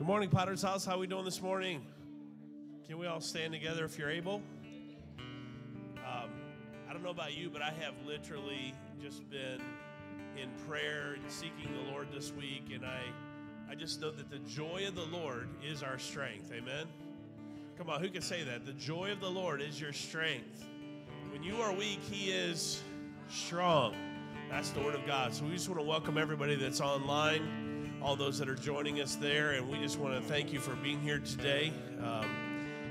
Good morning, Potter's House. How are we doing this morning? Can we all stand together if you're able? Um, I don't know about you, but I have literally just been in prayer and seeking the Lord this week, and I, I just know that the joy of the Lord is our strength. Amen. Come on, who can say that? The joy of the Lord is your strength. When you are weak, He is strong. That's the word of God. So we just want to welcome everybody that's online, all those that are joining us there, and we just want to thank you for being here today. Um,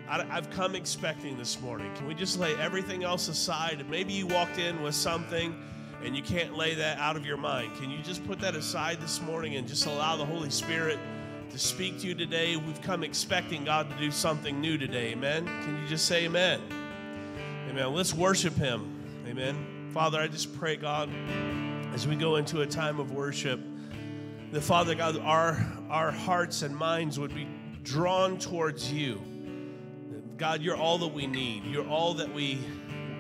I, I've come expecting this morning. Can we just lay everything else aside? Maybe you walked in with something and you can't lay that out of your mind. Can you just put that aside this morning and just allow the Holy Spirit to speak to you today? We've come expecting God to do something new today. Amen. Can you just say amen? Amen. Let's worship Him. Amen. Father, I just pray, God, as we go into a time of worship, that Father God, our, our hearts and minds would be drawn towards you. God, you're all that we need. You're all that we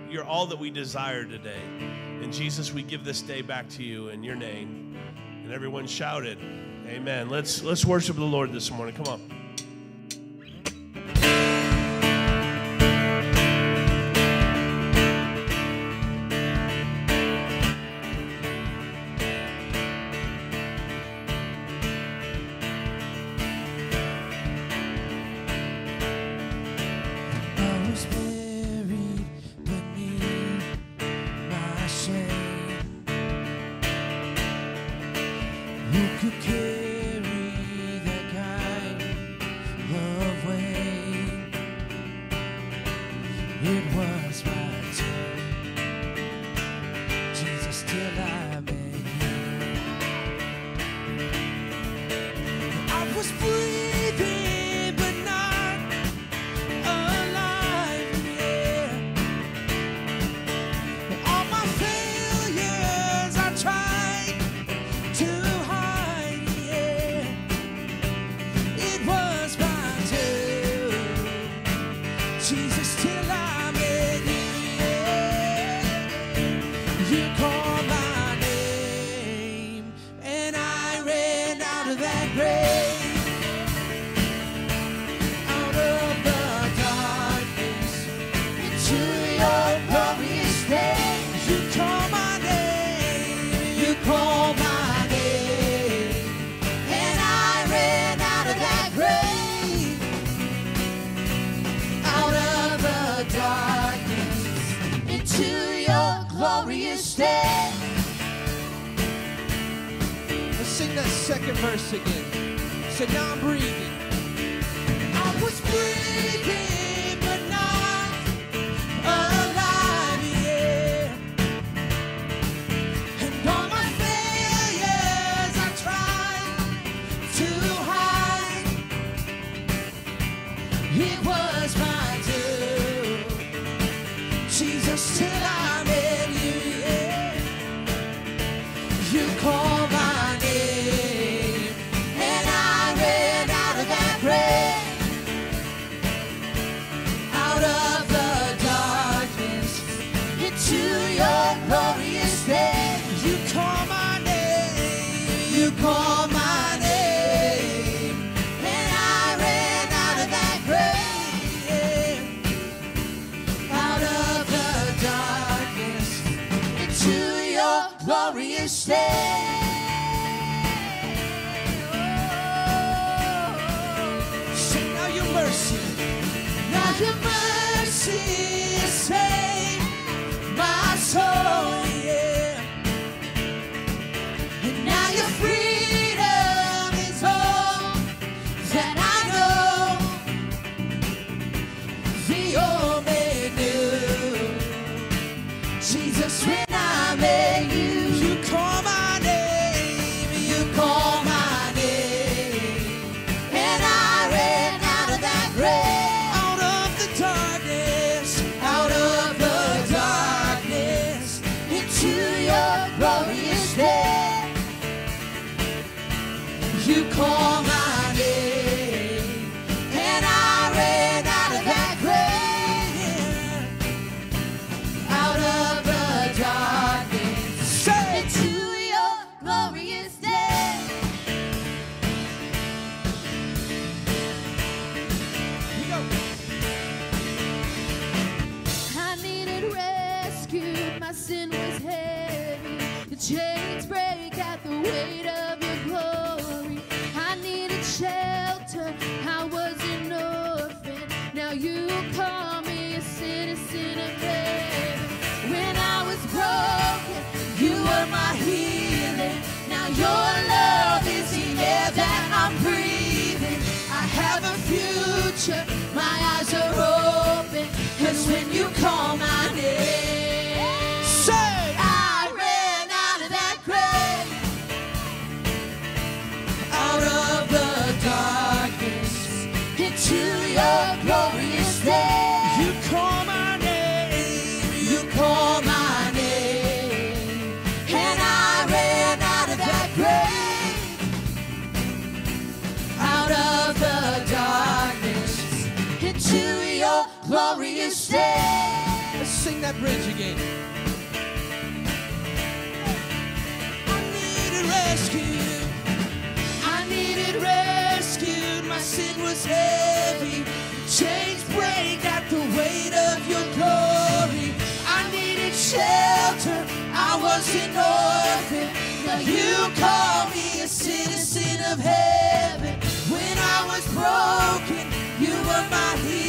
you're all that we desire today. And Jesus, we give this day back to you in your name. And everyone shouted, Amen. Let's let's worship the Lord this morning. Come on. Your mercy saved stay. Let's sing that bridge again. I needed rescue. I needed rescued. My sin was heavy. Chains break at the weight of your glory. I needed shelter. I was an orphan. Now you call me a citizen of heaven. When I was broken, you were my healer.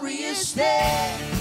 glorious day.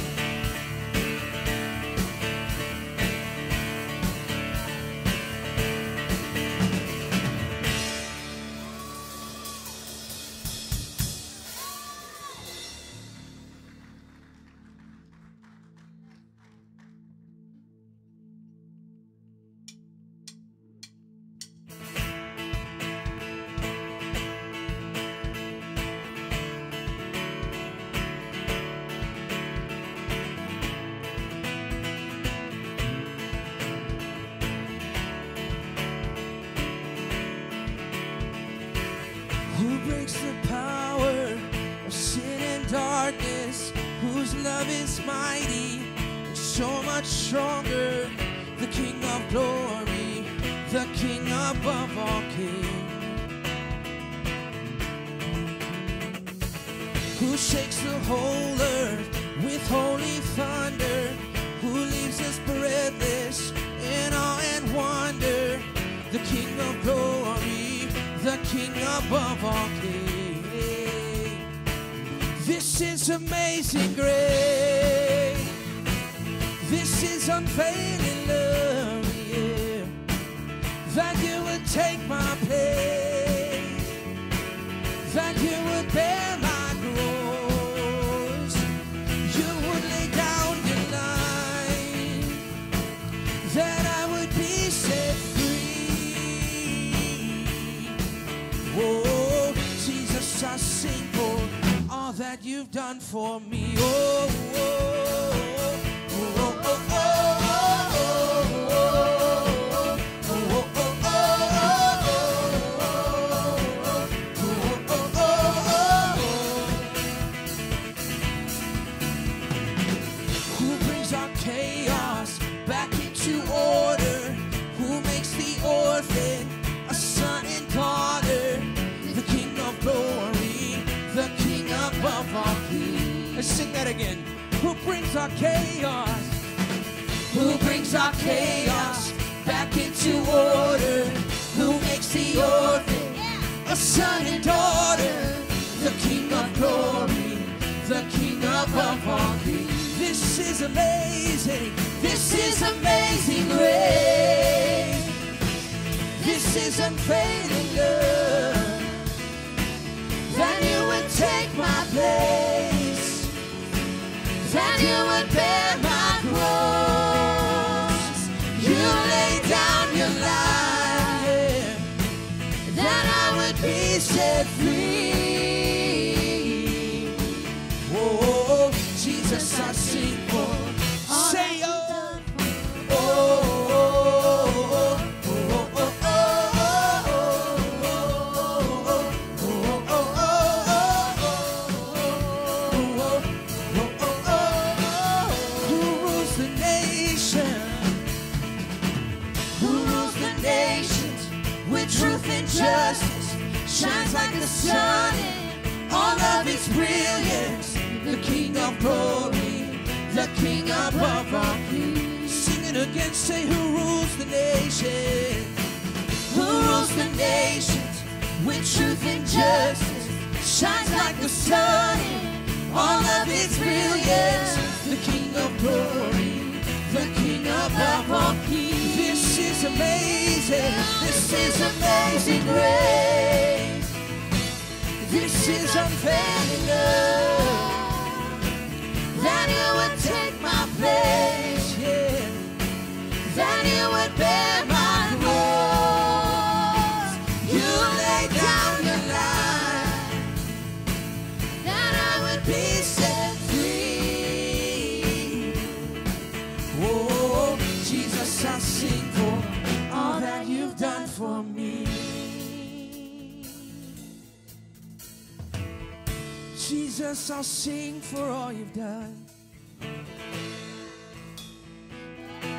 I'll sing for all you've done.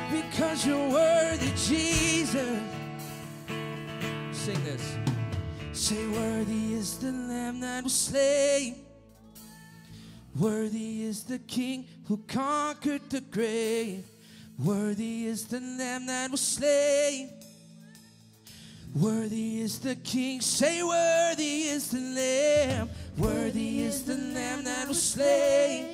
Because you're worthy, Jesus. Sing this. Say, Worthy is the Lamb that was slain. Worthy is the King who conquered the grave. Worthy is the Lamb that was slain. Worthy is the King. Say, Worthy is the Lamb. Worthy is the Lamb that was slain.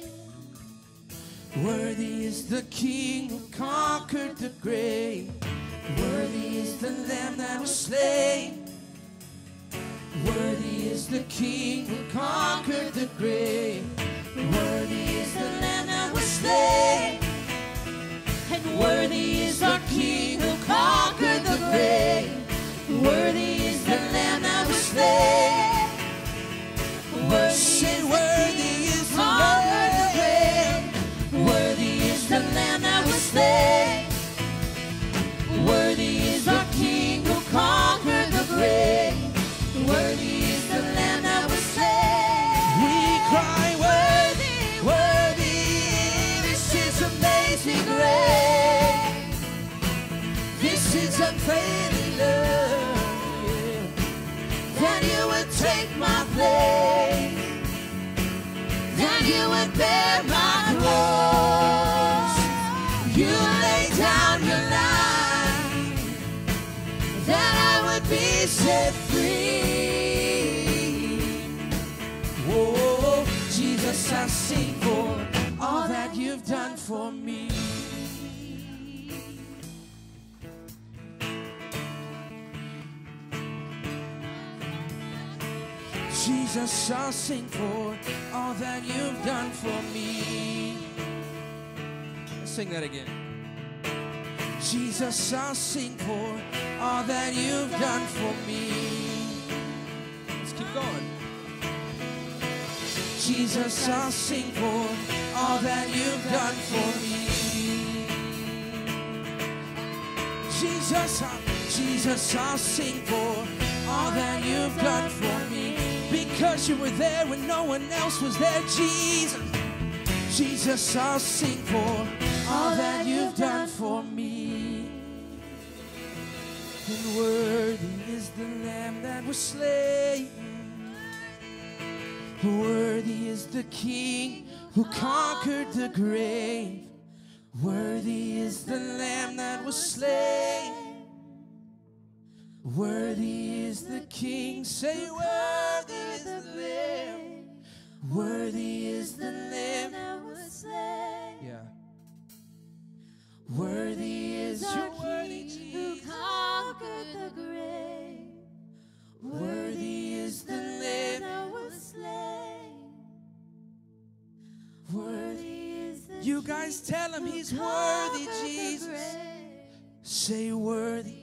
Worthy is the King who conquered the grave. Worthy is the Lamb that was slain. Worthy is the King who conquered the grave. Worthy is the Lamb that was slain. And worthy is our King who conquered the grave. Unfailing love. That you would take my place. Set free. Oh, Jesus, I sing for all that you've done for me. Jesus, I'll sing for all that you've done for me. Let's sing that again. Jesus, I'll sing for all that you've done for me. Let's keep going. Jesus, I'll sing for all that you've done for me. Jesus, I'll, Jesus, I'll sing for all that you've done for me. Because you were there when no one else was there, Jesus. Jesus, I'll sing for all that you've done for me. And worthy is the Lamb that was slain. Worthy is the King who conquered the grave. Worthy is the Lamb that was slain. Worthy is the King. Say, Worthy is the Lamb. Worthy is the Lamb. Yeah. Worthy is your worthy Jesus. conquered the grave. Worthy is the Lamb. that was slain. Worthy. is the You guys tell him he's worthy, Jesus. Say worthy.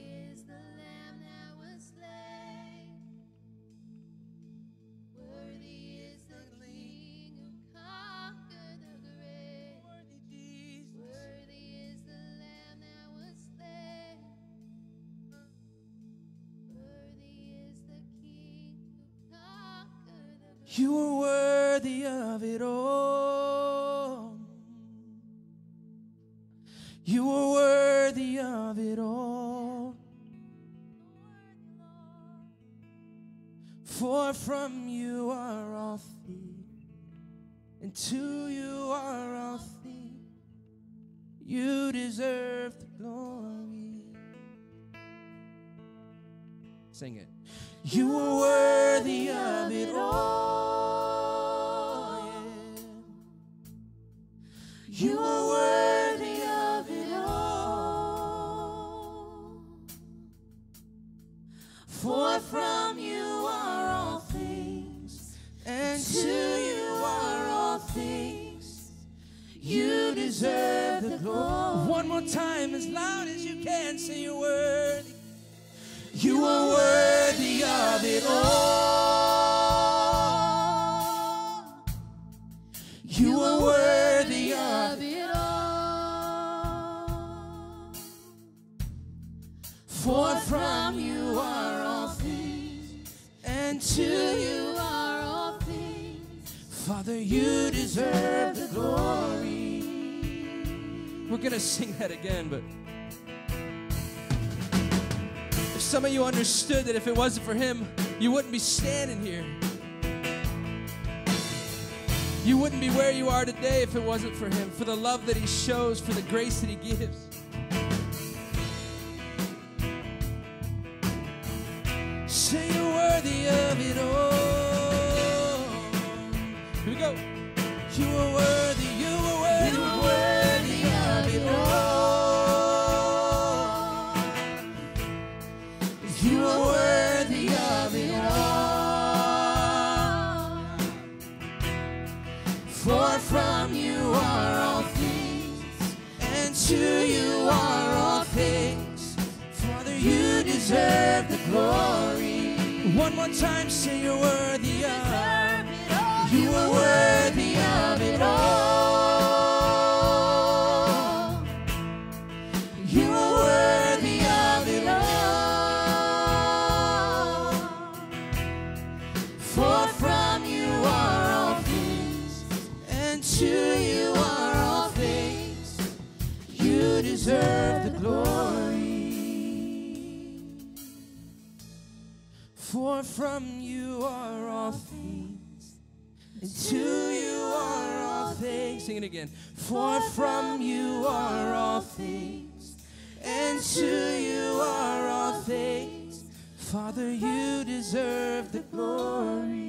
You are worthy of it all. You are worthy of it all. For from you are all things, and to you are all things. You deserve the glory. Sing it. You are worthy of it all. You are worthy of it all. For from you are all things, and to you are all things. You deserve the glory. One more time, as loud as you can, say you're worthy. You are worthy of it all. To you are all things. Father, you deserve the glory. We're going to sing that again, but if some of you understood that if it wasn't for him, you wouldn't be standing here. You wouldn't be where you are today if it wasn't for him, for the love that he shows, for the grace that he gives. Of it all. Here we go. You are worthy, you are worthy, you are worthy of it all. You are worthy of it all. For from you are all things, and to you are all things. Father, you deserve the glory. One more time, say you're worthy of You are worthy from you are all things, and to you are all things. Sing it again. For from you are all things, and to you are all things. Father, you deserve the glory.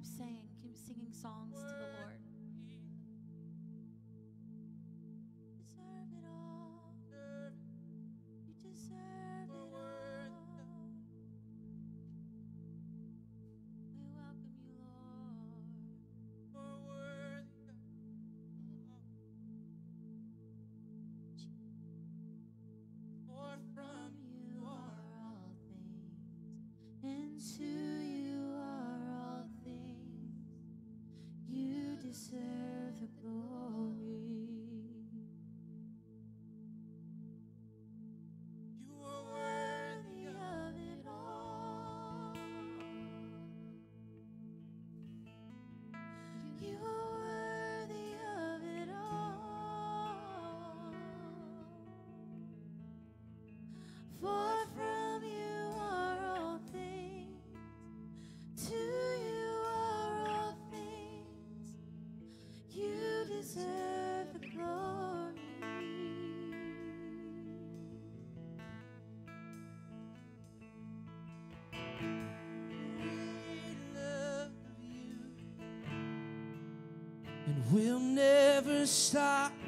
Keep saying, keep singing songs to And we'll never stop.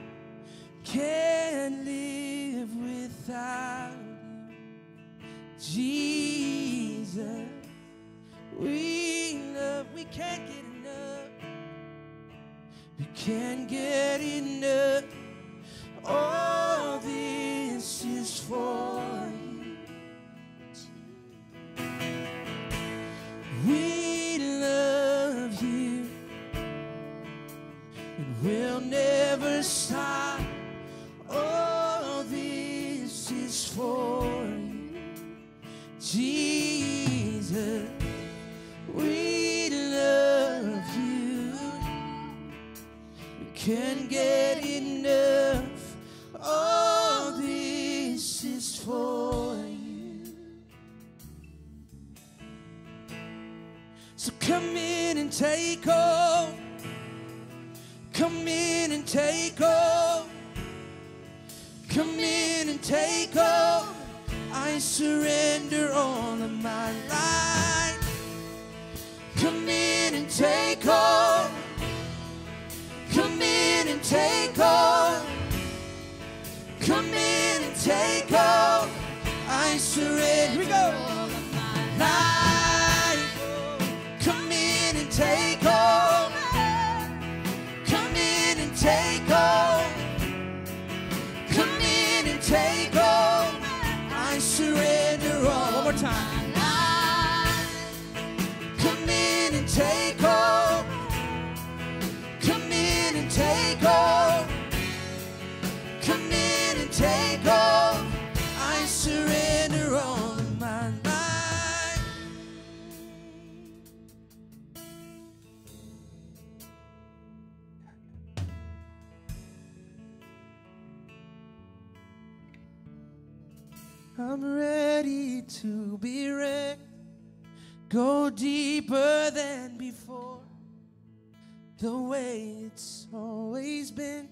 the way it's always been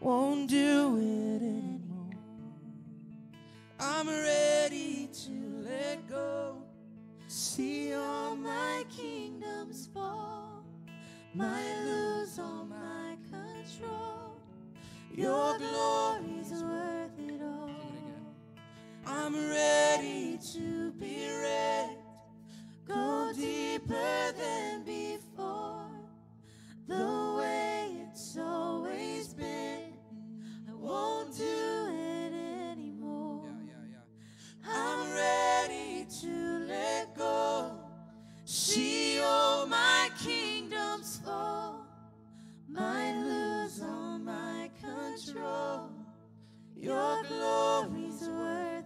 won't do it anymore. I'm ready to let go, see all my kingdoms fall, might lose all my control. Your glory's worth it all. I'm ready to be read, go deeper than before the way it's always been. I won't do it anymore. Yeah, yeah, yeah. I'm ready to let go. See all my kingdoms fall. Might lose all my control. Your glory's worth.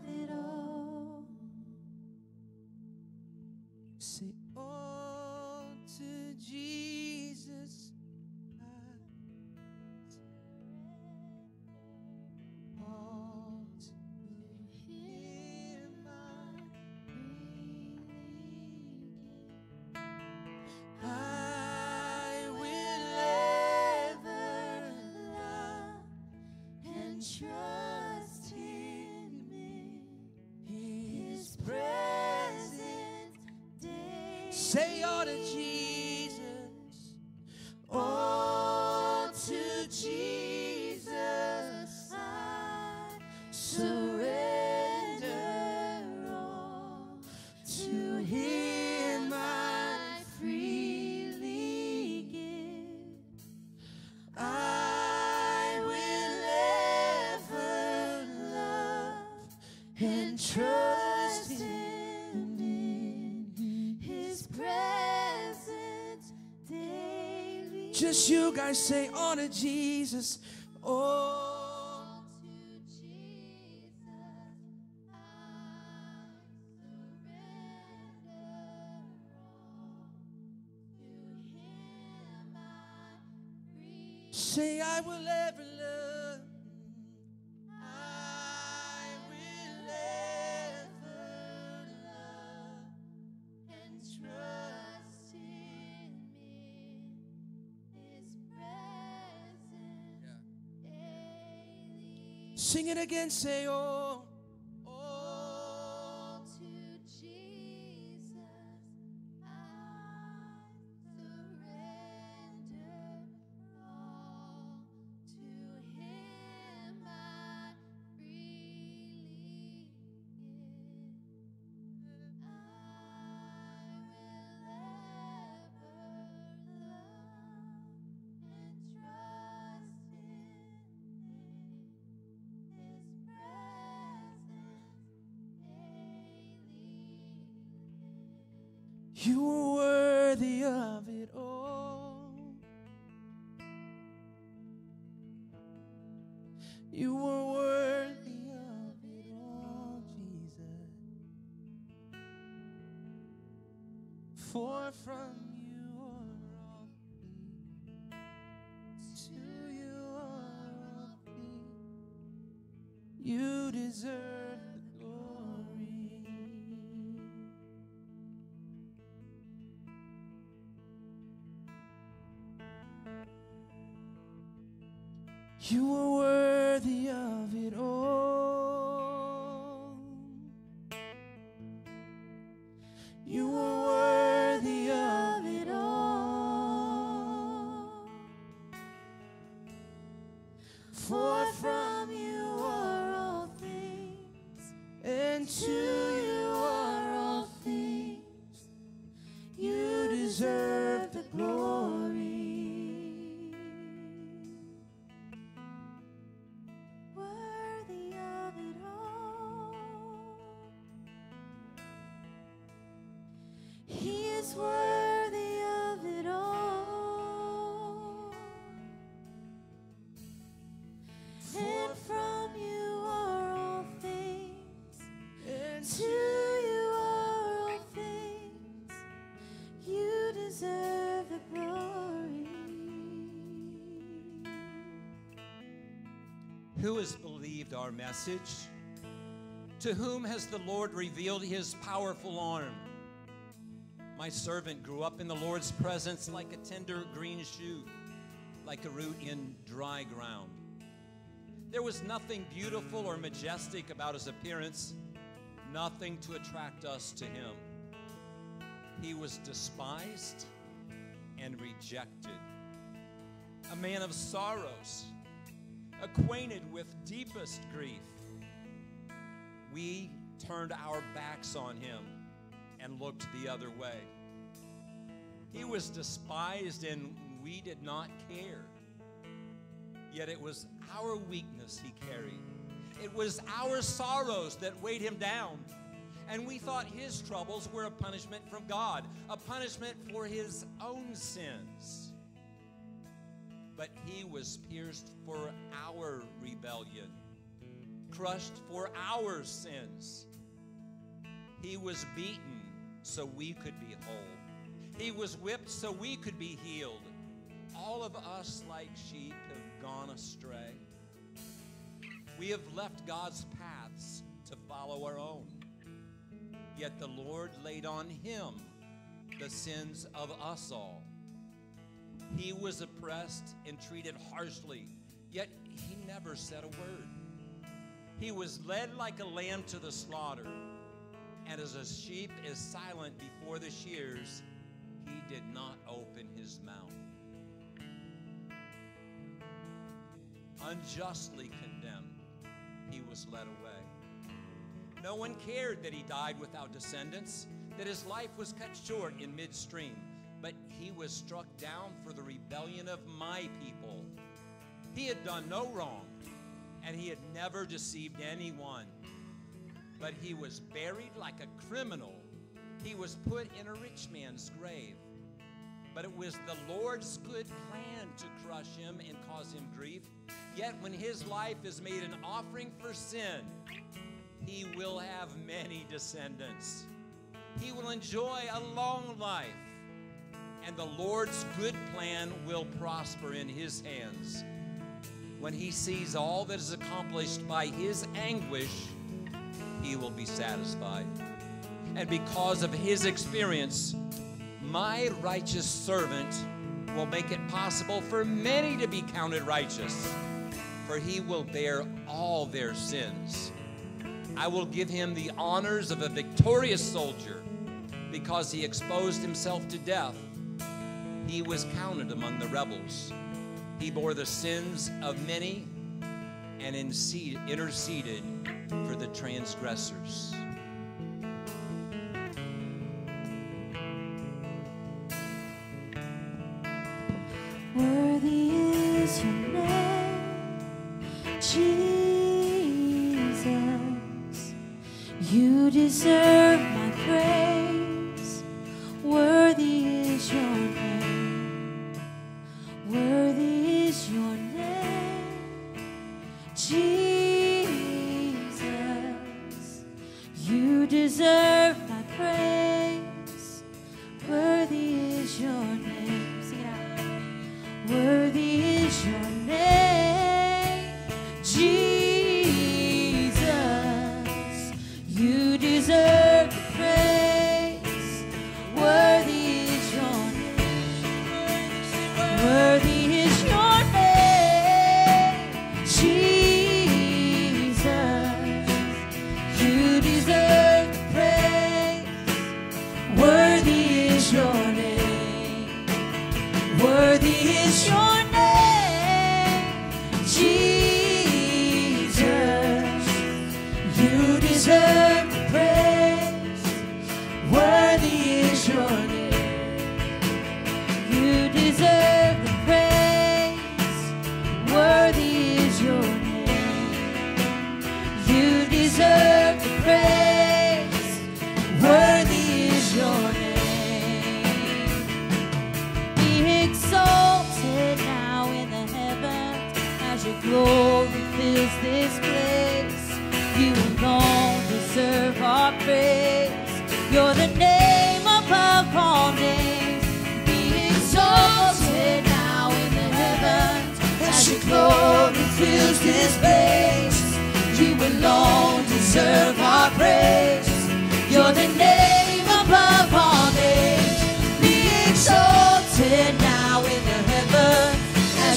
you guys say, honor Jesus. again, say, Oh. for from you are all things. To you are all things. You deserve the glory. You are were Who has believed our message? To whom has the Lord revealed his powerful arm? My servant grew up in the Lord's presence like a tender green shoot, like a root in dry ground. There was nothing beautiful or majestic about his appearance, nothing to attract us to him. He was despised and rejected, a man of sorrows acquainted with deepest grief. We turned our backs on him and looked the other way. He was despised and we did not care. Yet it was our weakness he carried. It was our sorrows that weighed him down. And we thought his troubles were a punishment from God, a punishment for his own sins but he was pierced for our rebellion, crushed for our sins. He was beaten so we could be whole. He was whipped so we could be healed. All of us, like sheep, have gone astray. We have left God's paths to follow our own. Yet the Lord laid on him the sins of us all. He was oppressed and treated harshly, yet he never said a word. He was led like a lamb to the slaughter, and as a sheep is silent before the shears, he did not open his mouth. Unjustly condemned, he was led away. No one cared that he died without descendants, that his life was cut short in midstream but he was struck down for the rebellion of my people. He had done no wrong, and he had never deceived anyone. But he was buried like a criminal. He was put in a rich man's grave. But it was the Lord's good plan to crush him and cause him grief. Yet when his life is made an offering for sin, he will have many descendants. He will enjoy a long life and the Lord's good plan will prosper in his hands. When he sees all that is accomplished by his anguish, he will be satisfied. And because of his experience, my righteous servant will make it possible for many to be counted righteous, for he will bear all their sins. I will give him the honors of a victorious soldier because he exposed himself to death he was counted among the rebels. He bore the sins of many and interceded for the transgressors. Worthy is your name, Jesus. You deserve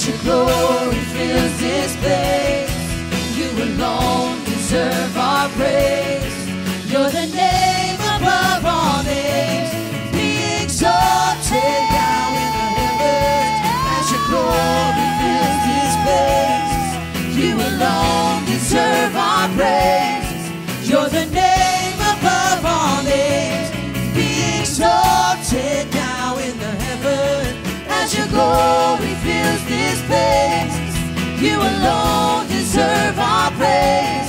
your glory fills this place. You alone deserve our praise. You're the name above all names. Be exalted now in the heavens as your glory fills this place. You alone deserve our praise. You're the name above all names. Be exalted now in the heavens as your glory fills you alone deserve our praise.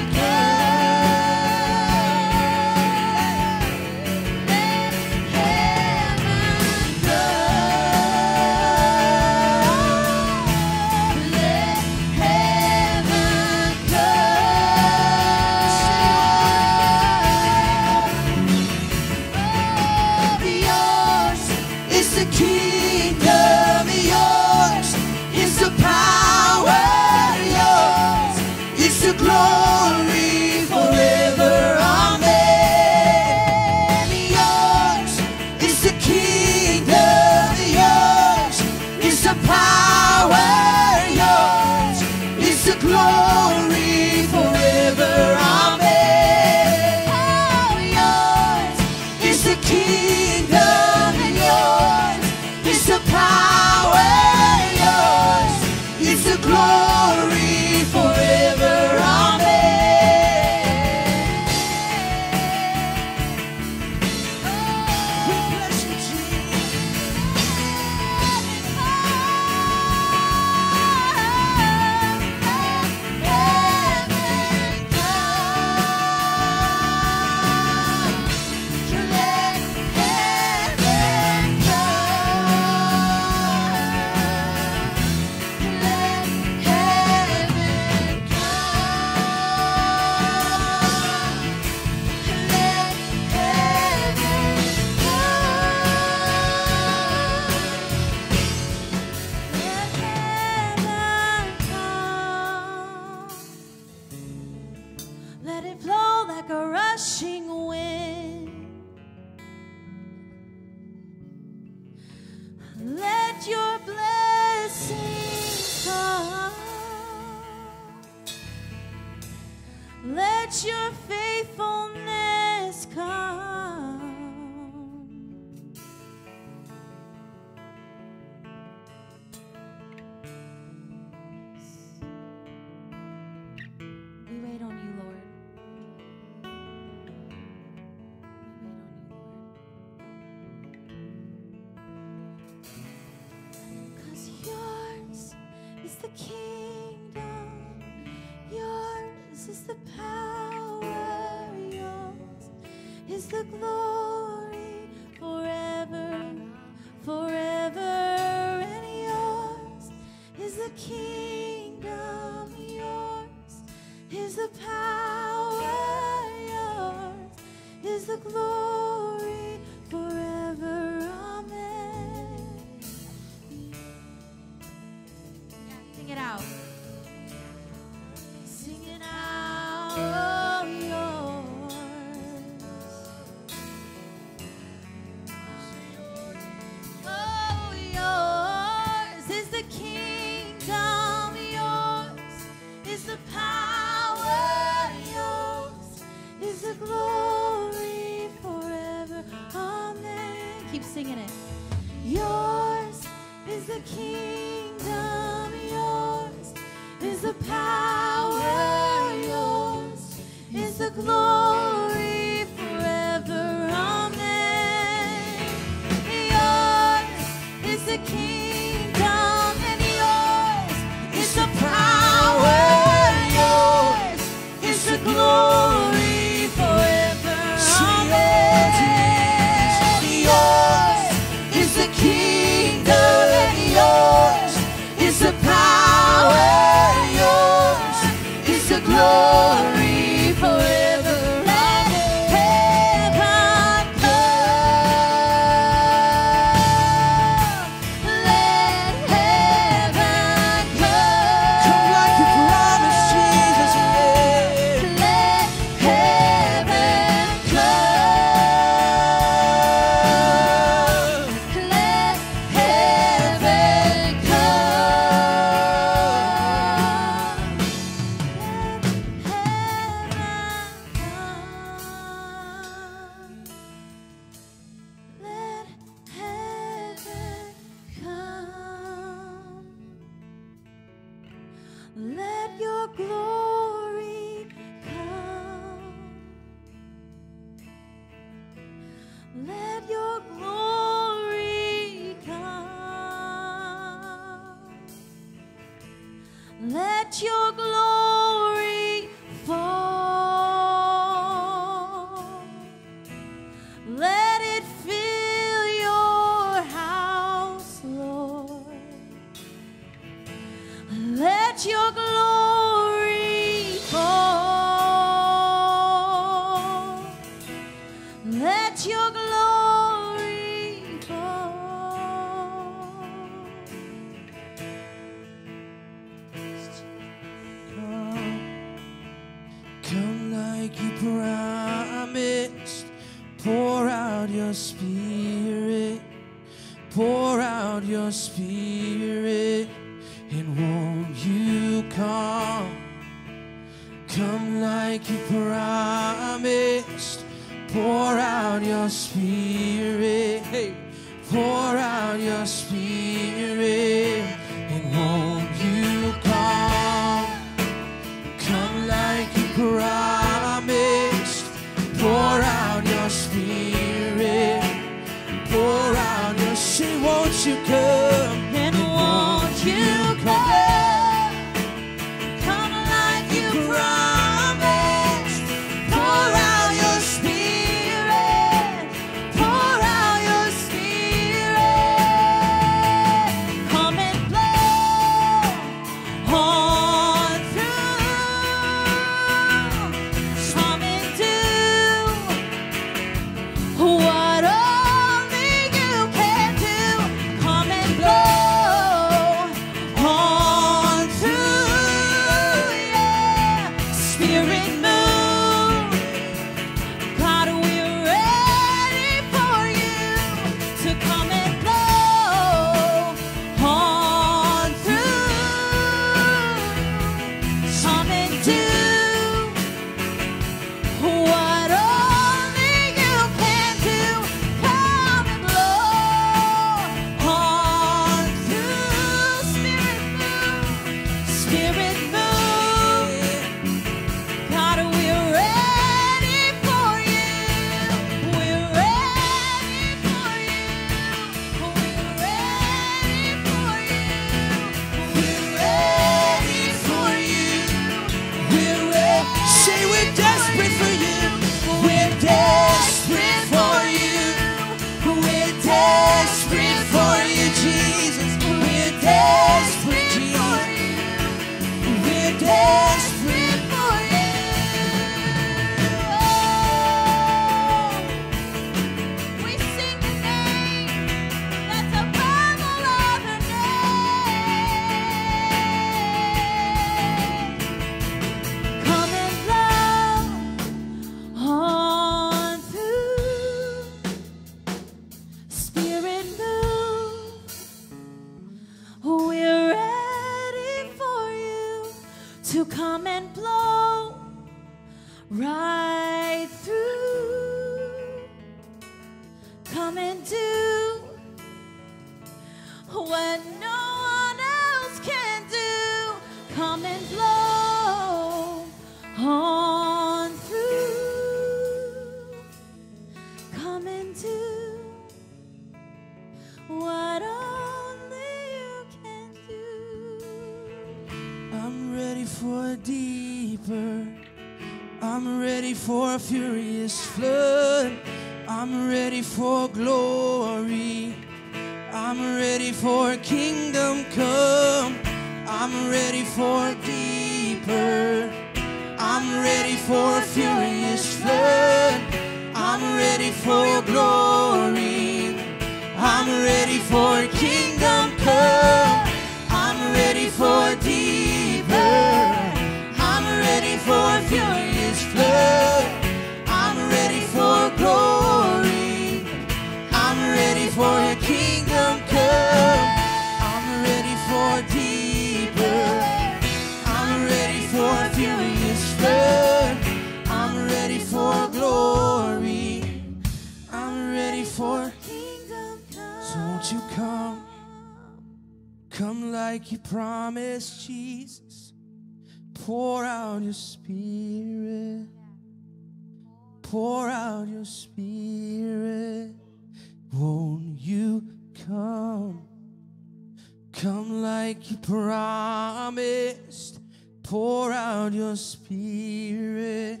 Like you promised. Pour out your spirit.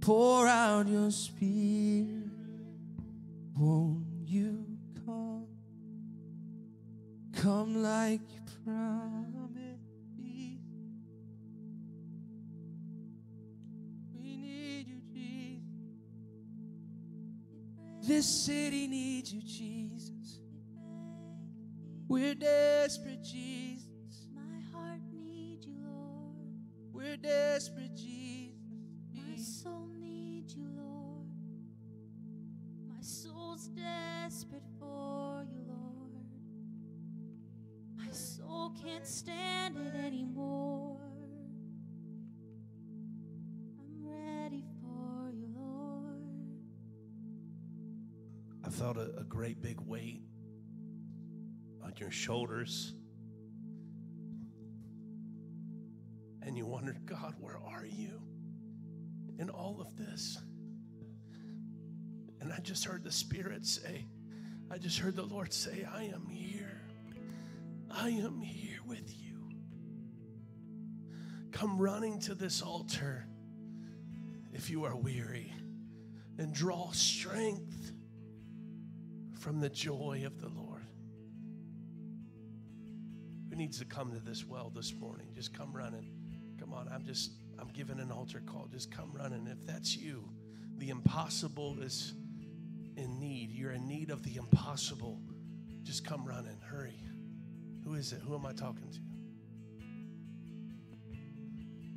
Pour out your spirit. Won't you come? Come like you promised. We need you, Jesus. This city needs you, Jesus. We're desperate, Jesus. My heart needs you, Lord. We're desperate, Jesus. My soul needs you, Lord. My soul's desperate for you, Lord. My soul can't stand it anymore. I'm ready for you, Lord. I felt a, a great big weight on your shoulders. And you wondered, God, where are you in all of this? And I just heard the Spirit say, I just heard the Lord say, I am here. I am here with you. Come running to this altar if you are weary and draw strength from the joy of the Lord. Who needs to come to this well this morning? Just come running. Come on, I'm just, I'm giving an altar call. Just come running. If that's you, the impossible is in need. You're in need of the impossible. Just come running. Hurry. Who is it? Who am I talking to?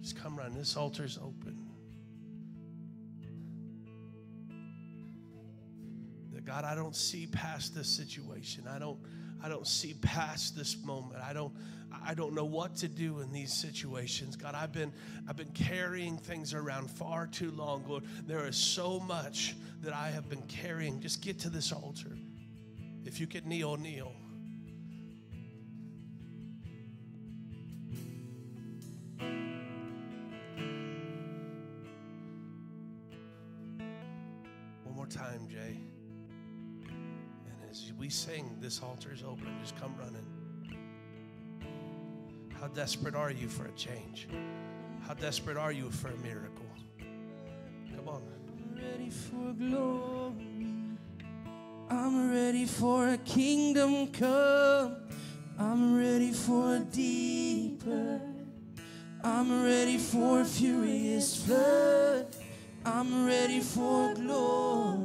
Just come running. This altar's open. God, I don't see past this situation. I don't I don't see past this moment. I don't I don't know what to do in these situations. God, I've been I've been carrying things around far too long. Lord, there is so much that I have been carrying. Just get to this altar. If you could kneel, kneel. This altar is open. Just come running. How desperate are you for a change? How desperate are you for a miracle? Come on. I'm ready for glory. I'm ready for a kingdom come. I'm ready for a deeper. I'm ready for a furious flood. I'm ready for glory.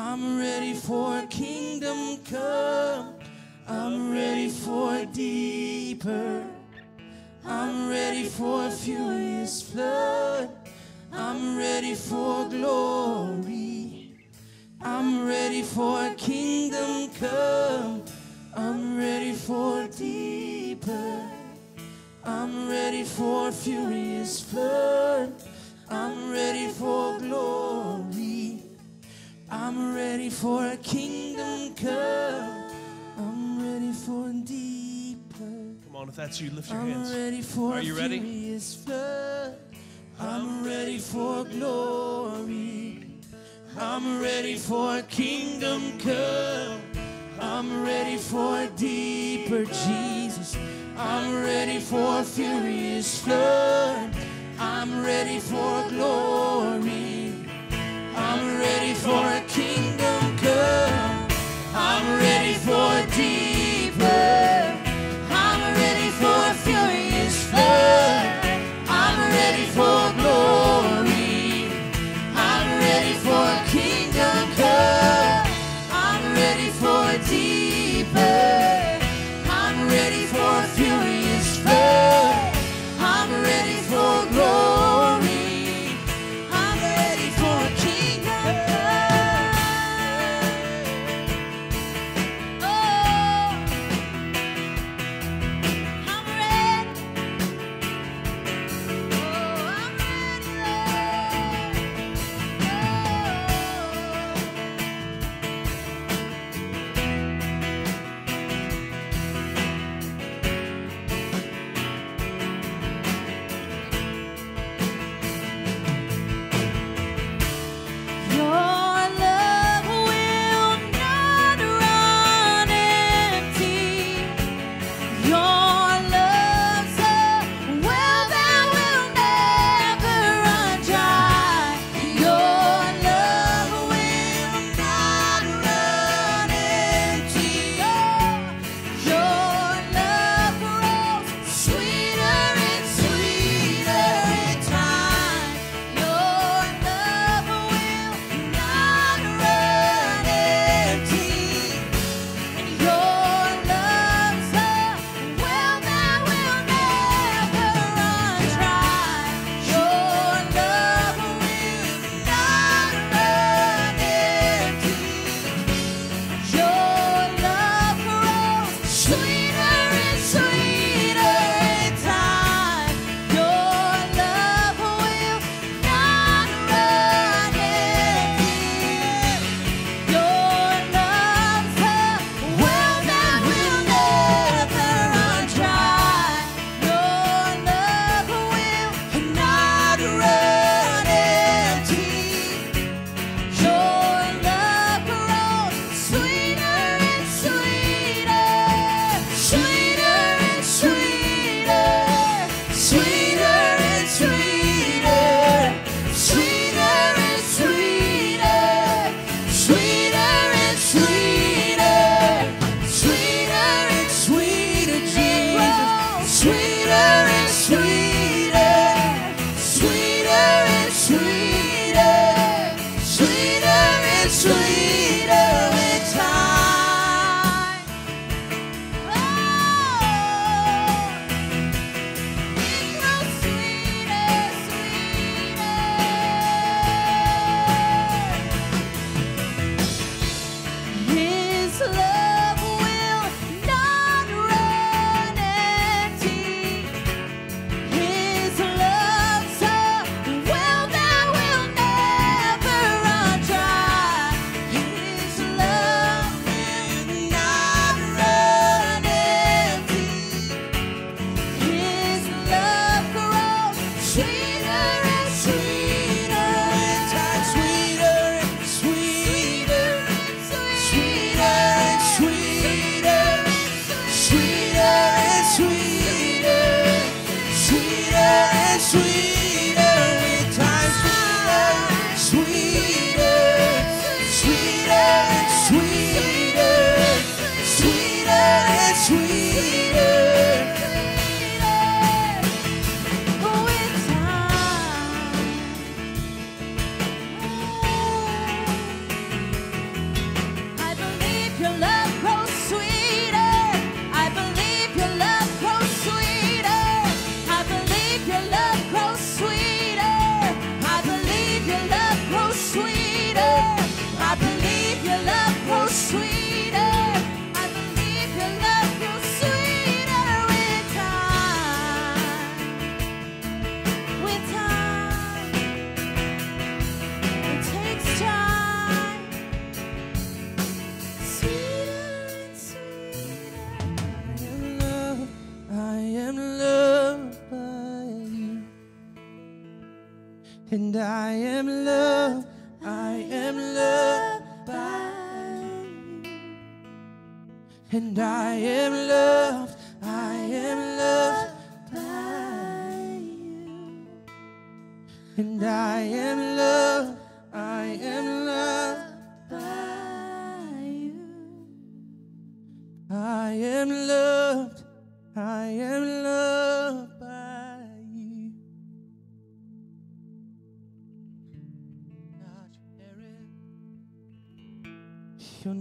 I'm ready for kingdom come. I'm ready for deeper. I'm ready for furious flood. I'm ready for glory. I'm ready for kingdom come. I'm ready for deeper. I'm ready for furious flood. I'm ready for glory. I'm ready for a kingdom come. I'm ready for deeper. Come on, if that's you, lift your I'm hands. ready for Are you ready? furious flood. I'm ready for glory. I'm ready for a kingdom come. I'm ready for a deeper Jesus. I'm ready for a furious flood. I'm ready for glory. I'm ready for a kingdom come. I'm ready for deeper.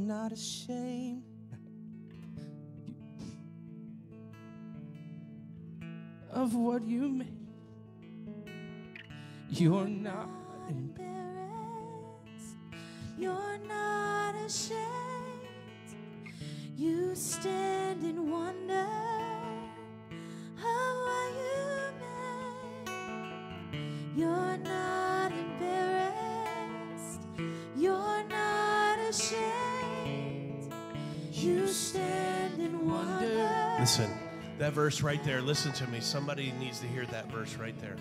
Not ashamed. Of what you made. You're not embarrassed. You're not ashamed. You stand in wonder of what you made. You're not embarrassed. You're not ashamed. You stand in wonder. Listen, that verse right there, listen to me. Somebody needs to hear that verse right there.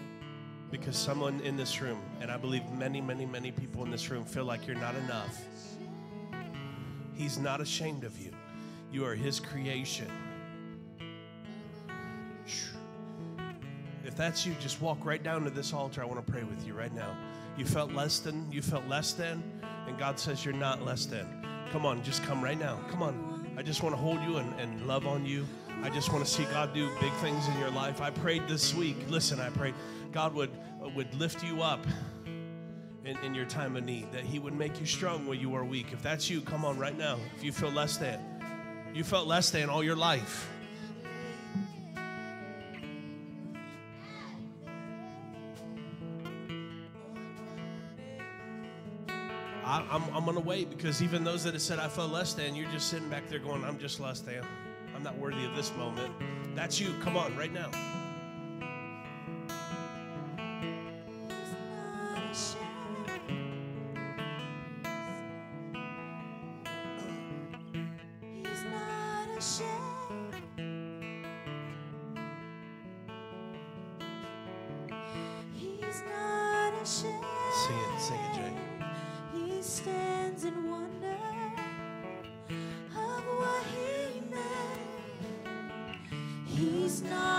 Because someone in this room, and I believe many, many, many people in this room feel like you're not enough. He's not ashamed of you. You are his creation. If that's you, just walk right down to this altar. I want to pray with you right now. You felt less than, you felt less than, and God says you're not less than. Come on, just come right now. Come on. I just want to hold you and, and love on you. I just want to see God do big things in your life. I prayed this week. Listen, I prayed God would would lift you up in, in your time of need, that He would make you strong when you are weak. If that's you, come on right now. If you feel less than, you felt less than all your life. I, I'm, I'm going to wait because even those that have said I felt less than, you're just sitting back there going, I'm just less than. I'm not worthy of this moment. That's you. Come on, right now. Sing it, sing it, He's not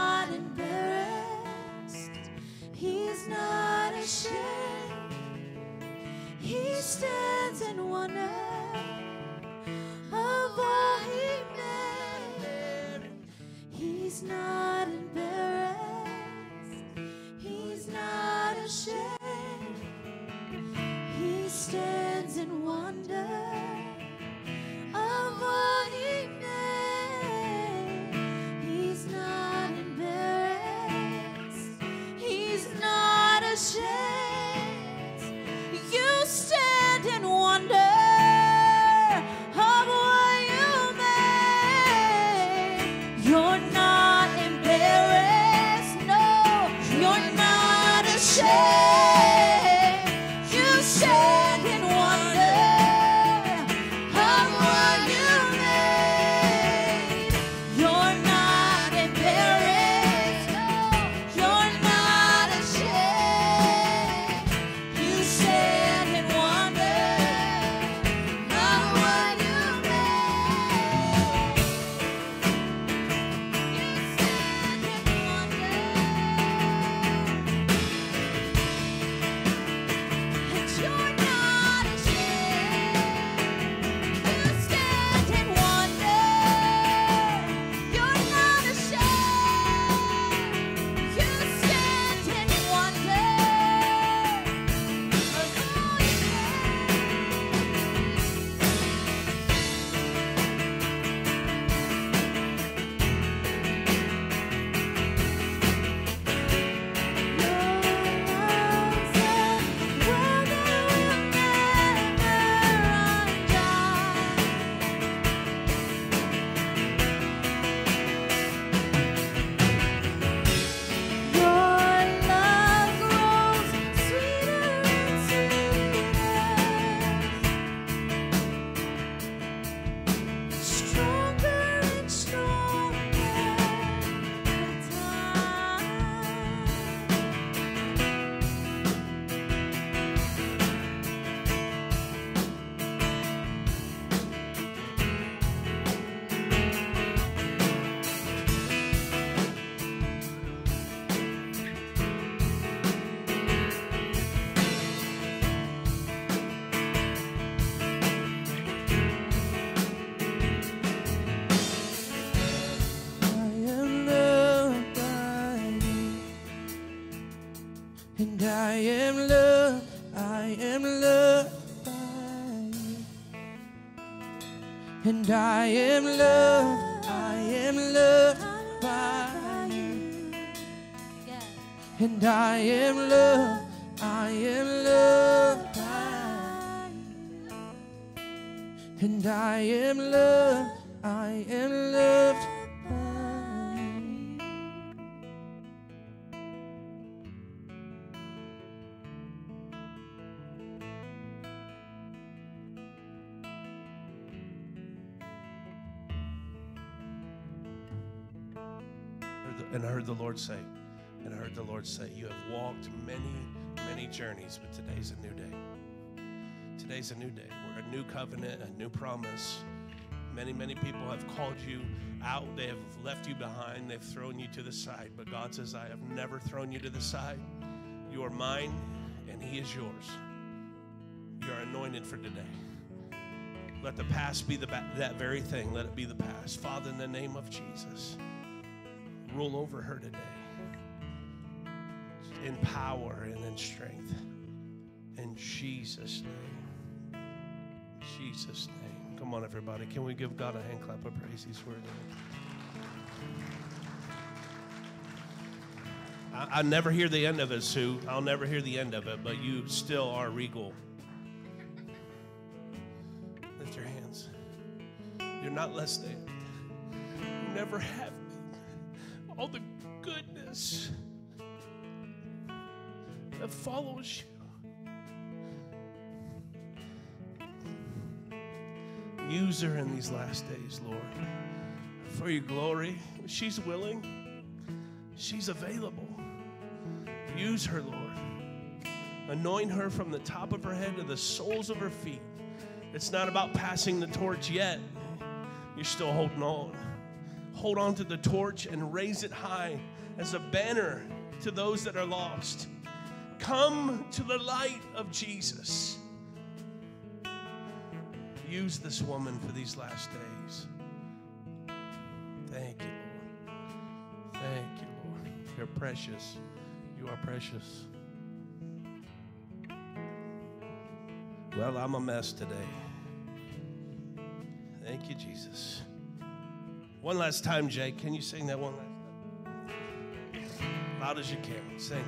And I am loved, I am loved by you. And I and I heard the Lord say, and I heard the Lord say, You have walked many, many journeys, but today's a new day. Today's a new day. We're a new covenant, a new promise. Many, many people have called you out. They have left you behind. They've thrown you to the side. But God says, I have never thrown you to the side. You are mine, and He is yours. You are anointed for today. Let the past be the, that very thing. Let it be the past. Father, in the name of Jesus rule over her today in power and in strength. In Jesus' name. Jesus' name. Come on, everybody. Can we give God a hand clap of praise? He's worthy. I, I never hear the end of it, Sue. I'll never hear the end of it, but you still are regal. Lift your hands. You're not less than. You never have all the goodness that follows you. Use her in these last days, Lord, for your glory. She's willing, she's available. Use her, Lord. Anoint her from the top of her head to the soles of her feet. It's not about passing the torch yet, you're still holding on hold on to the torch and raise it high as a banner to those that are lost. Come to the light of Jesus. Use this woman for these last days. Thank you, Lord. Thank you, Lord. You're precious. You are precious. Well, I'm a mess today. Thank you, Jesus. One last time, Jake. Can you sing that one last time? Loud as you can. Sing.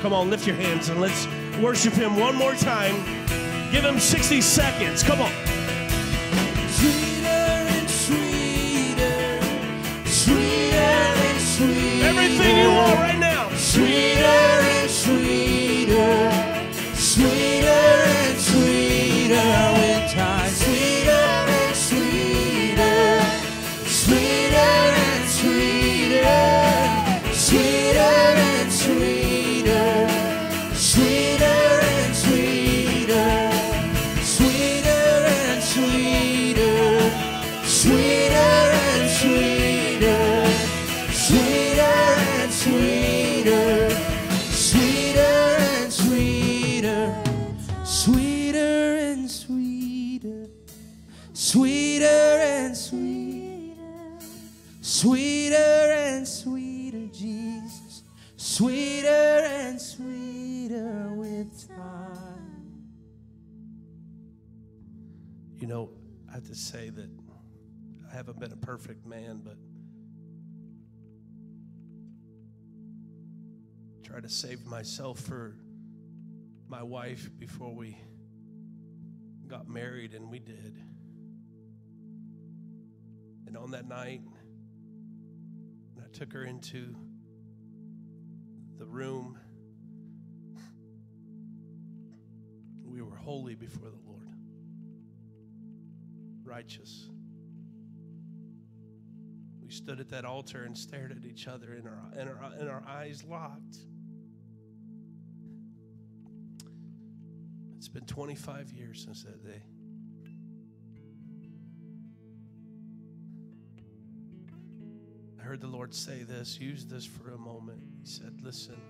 Come on, lift your hands and let's worship him one more time. Give him 60 seconds. Come on. Sweeter and sweeter, sweeter and sweeter. Everything you want right now. Sweeter perfect man, but try to save myself for my wife before we got married, and we did. And on that night, I took her into the room, we were holy before the Lord righteous. Stood at that altar and stared at each other, and our, and our, and our eyes locked. It's been 25 years since that day. I heard the Lord say this, use this for a moment. He said, Listen,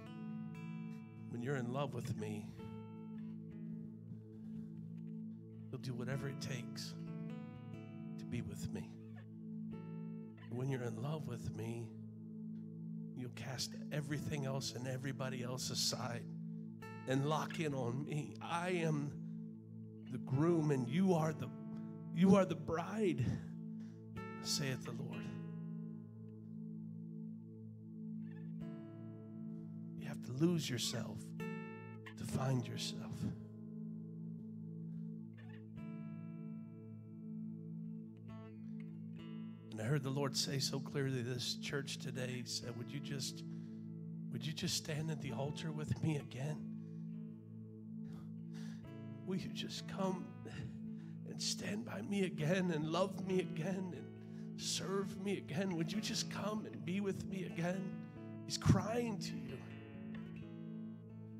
when you're in love with me, you'll do whatever it takes to be with me. When you're in love with me, you'll cast everything else and everybody else aside and lock in on me. I am the groom and you are the you are the bride, saith the Lord. You have to lose yourself to find yourself. I heard the Lord say so clearly this church today, said, Would you just would you just stand at the altar with me again? Will you just come and stand by me again and love me again and serve me again? Would you just come and be with me again? He's crying to you.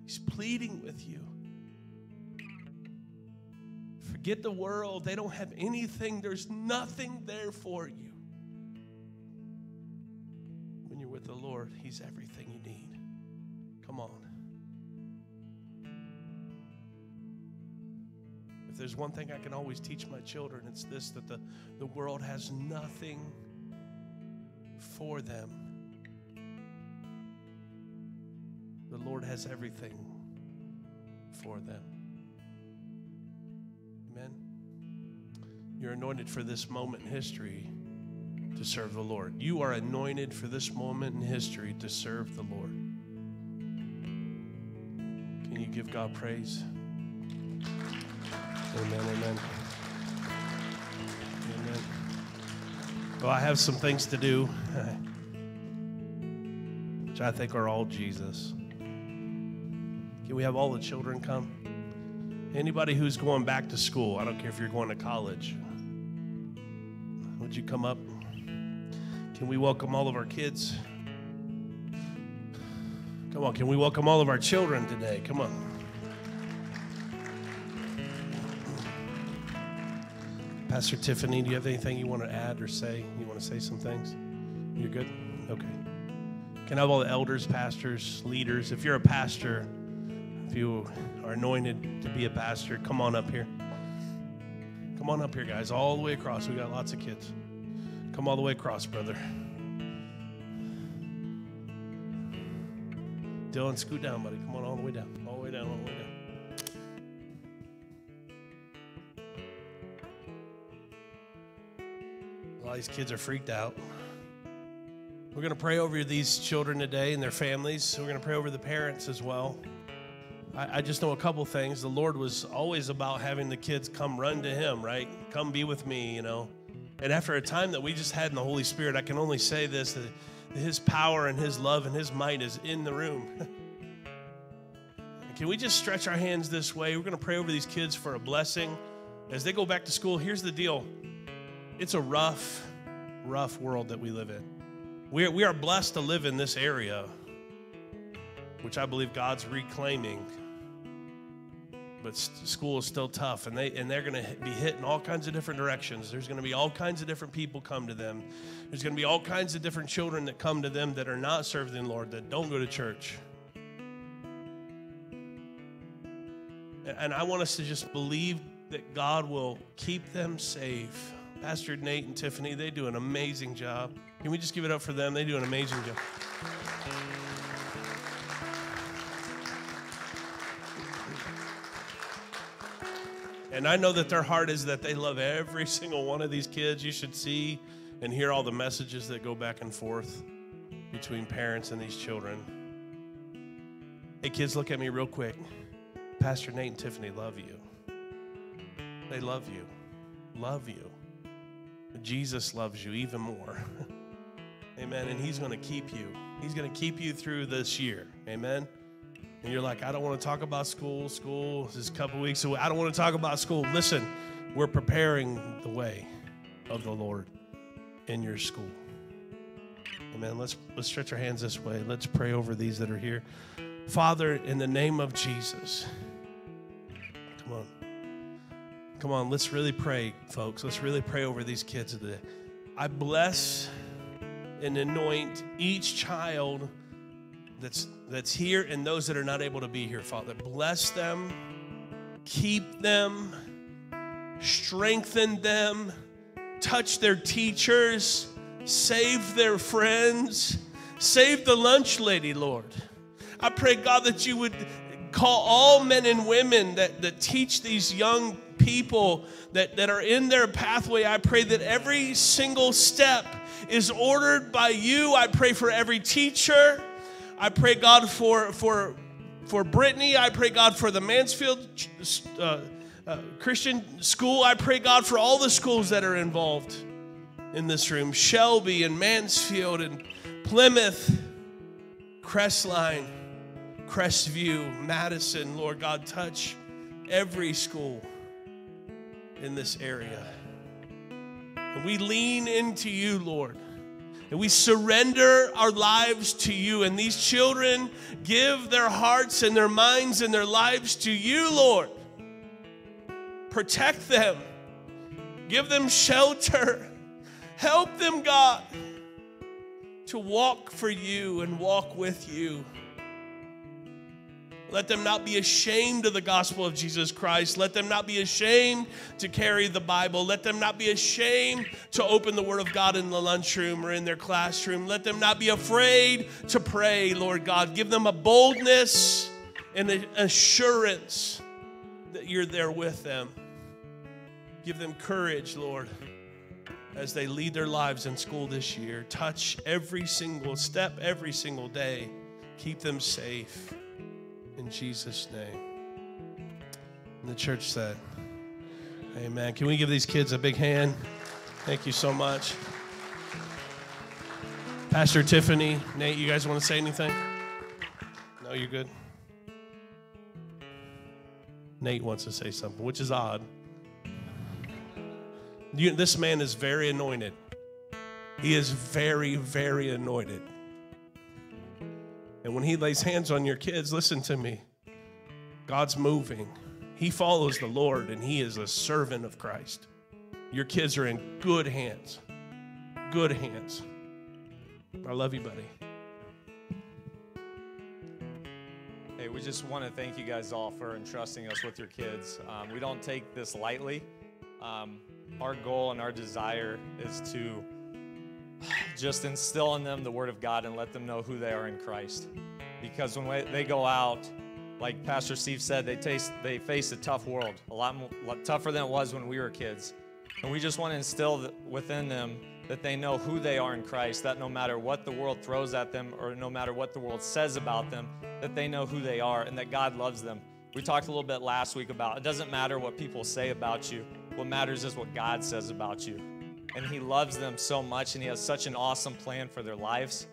He's pleading with you. Forget the world. They don't have anything. There's nothing there for you. With the Lord, He's everything you need. Come on. If there's one thing I can always teach my children, it's this that the, the world has nothing for them. The Lord has everything for them. Amen. You're anointed for this moment in history to serve the Lord. You are anointed for this moment in history to serve the Lord. Can you give God praise? Amen, amen. Amen. Well, I have some things to do, which I think are all Jesus. Can we have all the children come? Anybody who's going back to school, I don't care if you're going to college, would you come up? Can we welcome all of our kids? Come on, can we welcome all of our children today? Come on. Pastor Tiffany, do you have anything you want to add or say? You want to say some things? You're good? Okay. Can I have all the elders, pastors, leaders? If you're a pastor, if you are anointed to be a pastor, come on up here. Come on up here, guys, all the way across. We got lots of kids. Come all the way across, brother. Dylan, scoot down, buddy. Come on, all the way down. All the way down, all the way down. A lot of these kids are freaked out. We're going to pray over these children today and their families. We're going to pray over the parents as well. I, I just know a couple things. The Lord was always about having the kids come run to Him, right? Come be with me, you know. And after a time that we just had in the Holy Spirit, I can only say this that His power and His love and His might is in the room. can we just stretch our hands this way? We're going to pray over these kids for a blessing. As they go back to school, here's the deal it's a rough, rough world that we live in. We are, we are blessed to live in this area, which I believe God's reclaiming but school is still tough and they and they're going to be hit in all kinds of different directions. There's going to be all kinds of different people come to them. There's going to be all kinds of different children that come to them that are not serving the lord that don't go to church. And i want us to just believe that god will keep them safe. Pastor nate and tiffany they do an amazing job. Can we just give it up for them? They do an amazing job And I know that their heart is that they love every single one of these kids. You should see and hear all the messages that go back and forth between parents and these children. Hey, kids, look at me real quick. Pastor Nate and Tiffany love you. They love you. Love you. Jesus loves you even more. Amen. And He's going to keep you. He's going to keep you through this year. Amen and you're like, I don't want to talk about school. School is a couple weeks away. I don't want to talk about school. Listen, we're preparing the way of the Lord in your school. Amen. Let's let's stretch our hands this way. Let's pray over these that are here. Father, in the name of Jesus. Come on. Come on, let's really pray, folks. Let's really pray over these kids today. I bless and anoint each child that's that's here and those that are not able to be here, Father. Bless them, keep them, strengthen them, touch their teachers, save their friends, save the lunch lady, Lord. I pray, God, that you would call all men and women that, that teach these young people that, that are in their pathway. I pray that every single step is ordered by you. I pray for every teacher. I pray, God, for, for, for Brittany. I pray, God, for the Mansfield uh, uh, Christian School. I pray, God, for all the schools that are involved in this room Shelby and Mansfield and Plymouth, Crestline, Crestview, Madison. Lord God, touch every school in this area. And we lean into you, Lord. And we surrender our lives to you. And these children give their hearts and their minds and their lives to you, Lord. Protect them, give them shelter, help them, God, to walk for you and walk with you. Let them not be ashamed of the gospel of Jesus Christ. Let them not be ashamed to carry the Bible. Let them not be ashamed to open the Word of God in the lunchroom or in their classroom. Let them not be afraid to pray, Lord God. Give them a boldness and an assurance that you're there with them. Give them courage, Lord, as they lead their lives in school this year. Touch every single step, every single day. Keep them safe in Jesus' name. And the church said, Amen. Can we give these kids a big hand? Thank you so much. Pastor Tiffany, Nate, you guys want to say anything? No, you're good. Nate wants to say something, which is odd. You, this man is very anointed. He is very, very anointed. And when He lays hands on your kids, listen to me. God's moving. He follows the Lord and He is a servant of Christ. Your kids are in good hands. Good hands. I love you, buddy. Hey, we just want to thank you guys all for entrusting us with your kids. Um, we don't take this lightly. Um, our goal and our desire is to just instill in them the Word of God and let them know who they are in Christ. because when they go out, like Pastor Steve said, they taste they face a tough world, a lot, more, lot tougher than it was when we were kids. And we just want to instill within them that they know who they are in Christ, that no matter what the world throws at them or no matter what the world says about them, that they know who they are and that God loves them. We talked a little bit last week about it doesn't matter what people say about you. What matters is what God says about you. And He loves them so much and He has such an awesome plan for their lives.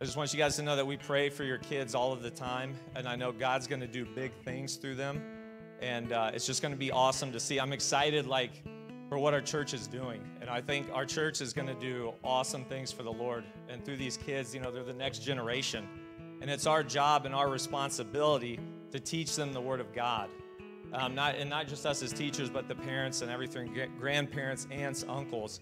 I just want you guys to know that we pray for your kids all of the time. And I know God's going to do big things through them. And uh, it's just going to be awesome to see. I'm excited, like, for what our church is doing. And I think our church is going to do awesome things for the Lord. And through these kids, you know, they're the next generation. And it's our job and our responsibility to teach them the Word of God. Um, not, and not just us as teachers, but the parents and everything, grandparents, aunts, uncles.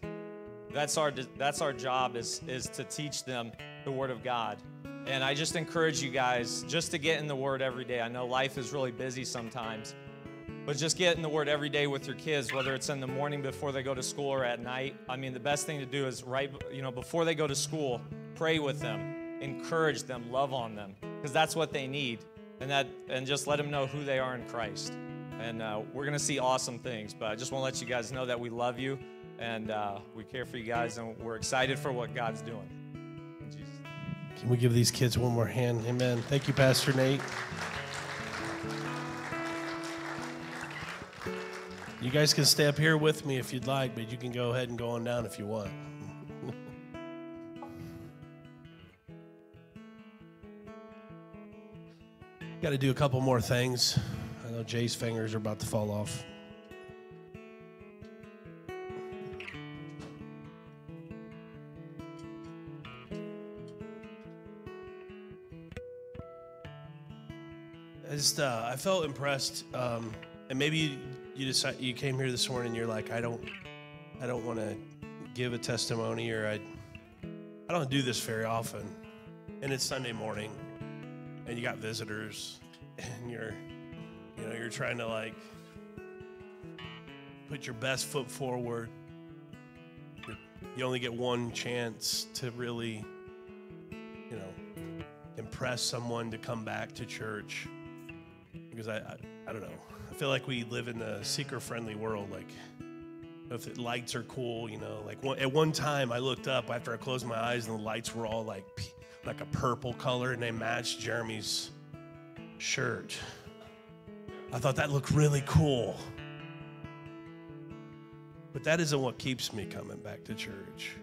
That's our, that's our job is, is to teach them the Word of God. And I just encourage you guys just to get in the Word every day. I know life is really busy sometimes, but just get in the Word every day with your kids, whether it's in the morning before they go to school or at night. I mean, the best thing to do is right, you know, before they go to school, pray with them, encourage them, love on them, because that's what they need and that and just let them know who they are in Christ. And uh, we're gonna see awesome things. But I just want to let you guys know that we love you and uh, we care for you guys, and we're excited for what God's doing. Can we give these kids one more hand? Amen. Thank you, Pastor Nate. You guys can stay up here with me if you'd like, but you can go ahead and go on down if you want. Got to do a couple more things. I know Jay's fingers are about to fall off. I just uh, I felt impressed, um, and maybe you, you decide you came here this morning. and You're like, I don't, I don't want to give a testimony, or I, I don't do this very often, and it's Sunday morning and you got visitors and you're you know you're trying to like put your best foot forward you only get one chance to really you know impress someone to come back to church because i i, I don't know i feel like we live in a seeker friendly world like if the lights are cool you know like one, at one time i looked up after i closed my eyes and the lights were all like like a purple color and they matched Jeremy's shirt. I thought that looked really cool. But that isn't what keeps me coming back to church.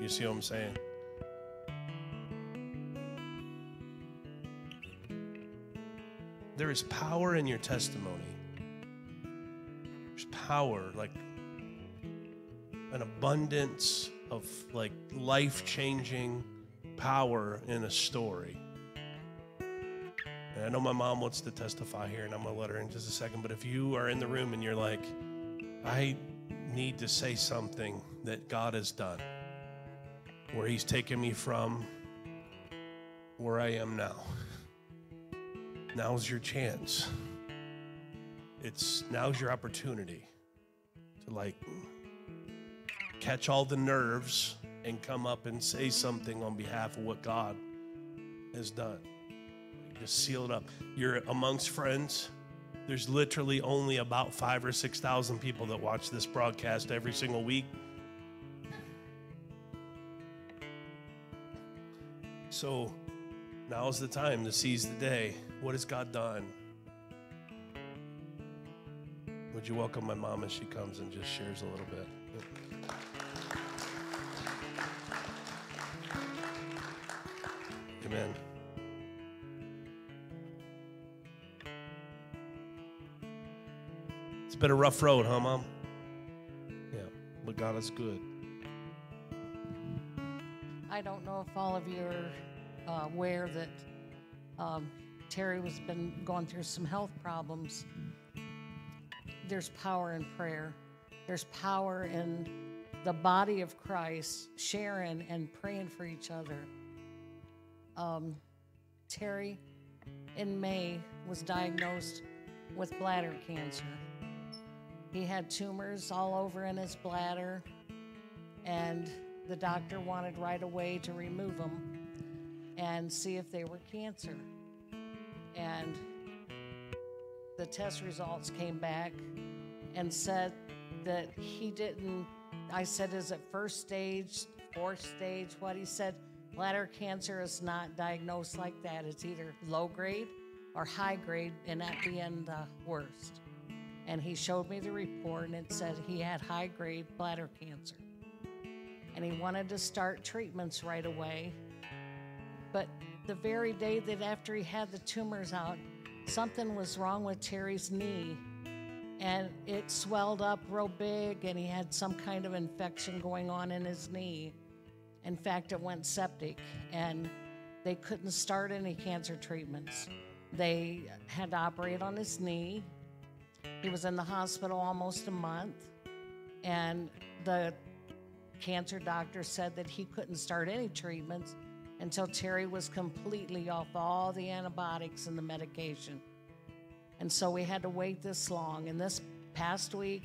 You see what I'm saying? There is power in your testimony. There's power, like an abundance of like life changing power in a story. And I know my mom wants to testify here, and I'm to let her in just a second. But if you are in the room and you're like, I need to say something that God has done, where He's taken me from where I am now, now's your chance. It's now's your opportunity to like catch all the nerves and come up and say something on behalf of what God has done. Just seal it up. You're amongst friends. There's literally only about five or 6,000 people that watch this broadcast every single week. So now's the time to seize the day. What has God done? Would you welcome my mom as she comes and just shares a little bit? Amen. It's been a rough road, huh, Mom? Yeah, but God is good. I don't know if all of you are uh, aware that um, Terry has been going through some health problems. There's power in prayer. There's power in the body of Christ sharing and praying for each other. Um, Terry, in May, was diagnosed with bladder cancer. He had tumors all over in his bladder, and the doctor wanted right away to remove them and see if they were cancer. And the test results came back and said that he didn't. I said, Is it first stage, fourth stage? What he said, bladder cancer is not diagnosed like that. It's either low grade or high grade, and that being the worst. And he showed me the report, and it said he had high grade bladder cancer. And he wanted to start treatments right away. But the very day that after he had the tumors out, something was wrong with Terry's knee and it swelled up real big and he had some kind of infection going on in his knee. In fact, it went septic and they couldn't start any cancer treatments. They had to operate on his knee. He was in the hospital almost a month and the cancer doctor said that he couldn't start any treatments until Terry was completely off all the antibiotics and the medication. And so we had to wait this long. And this past week,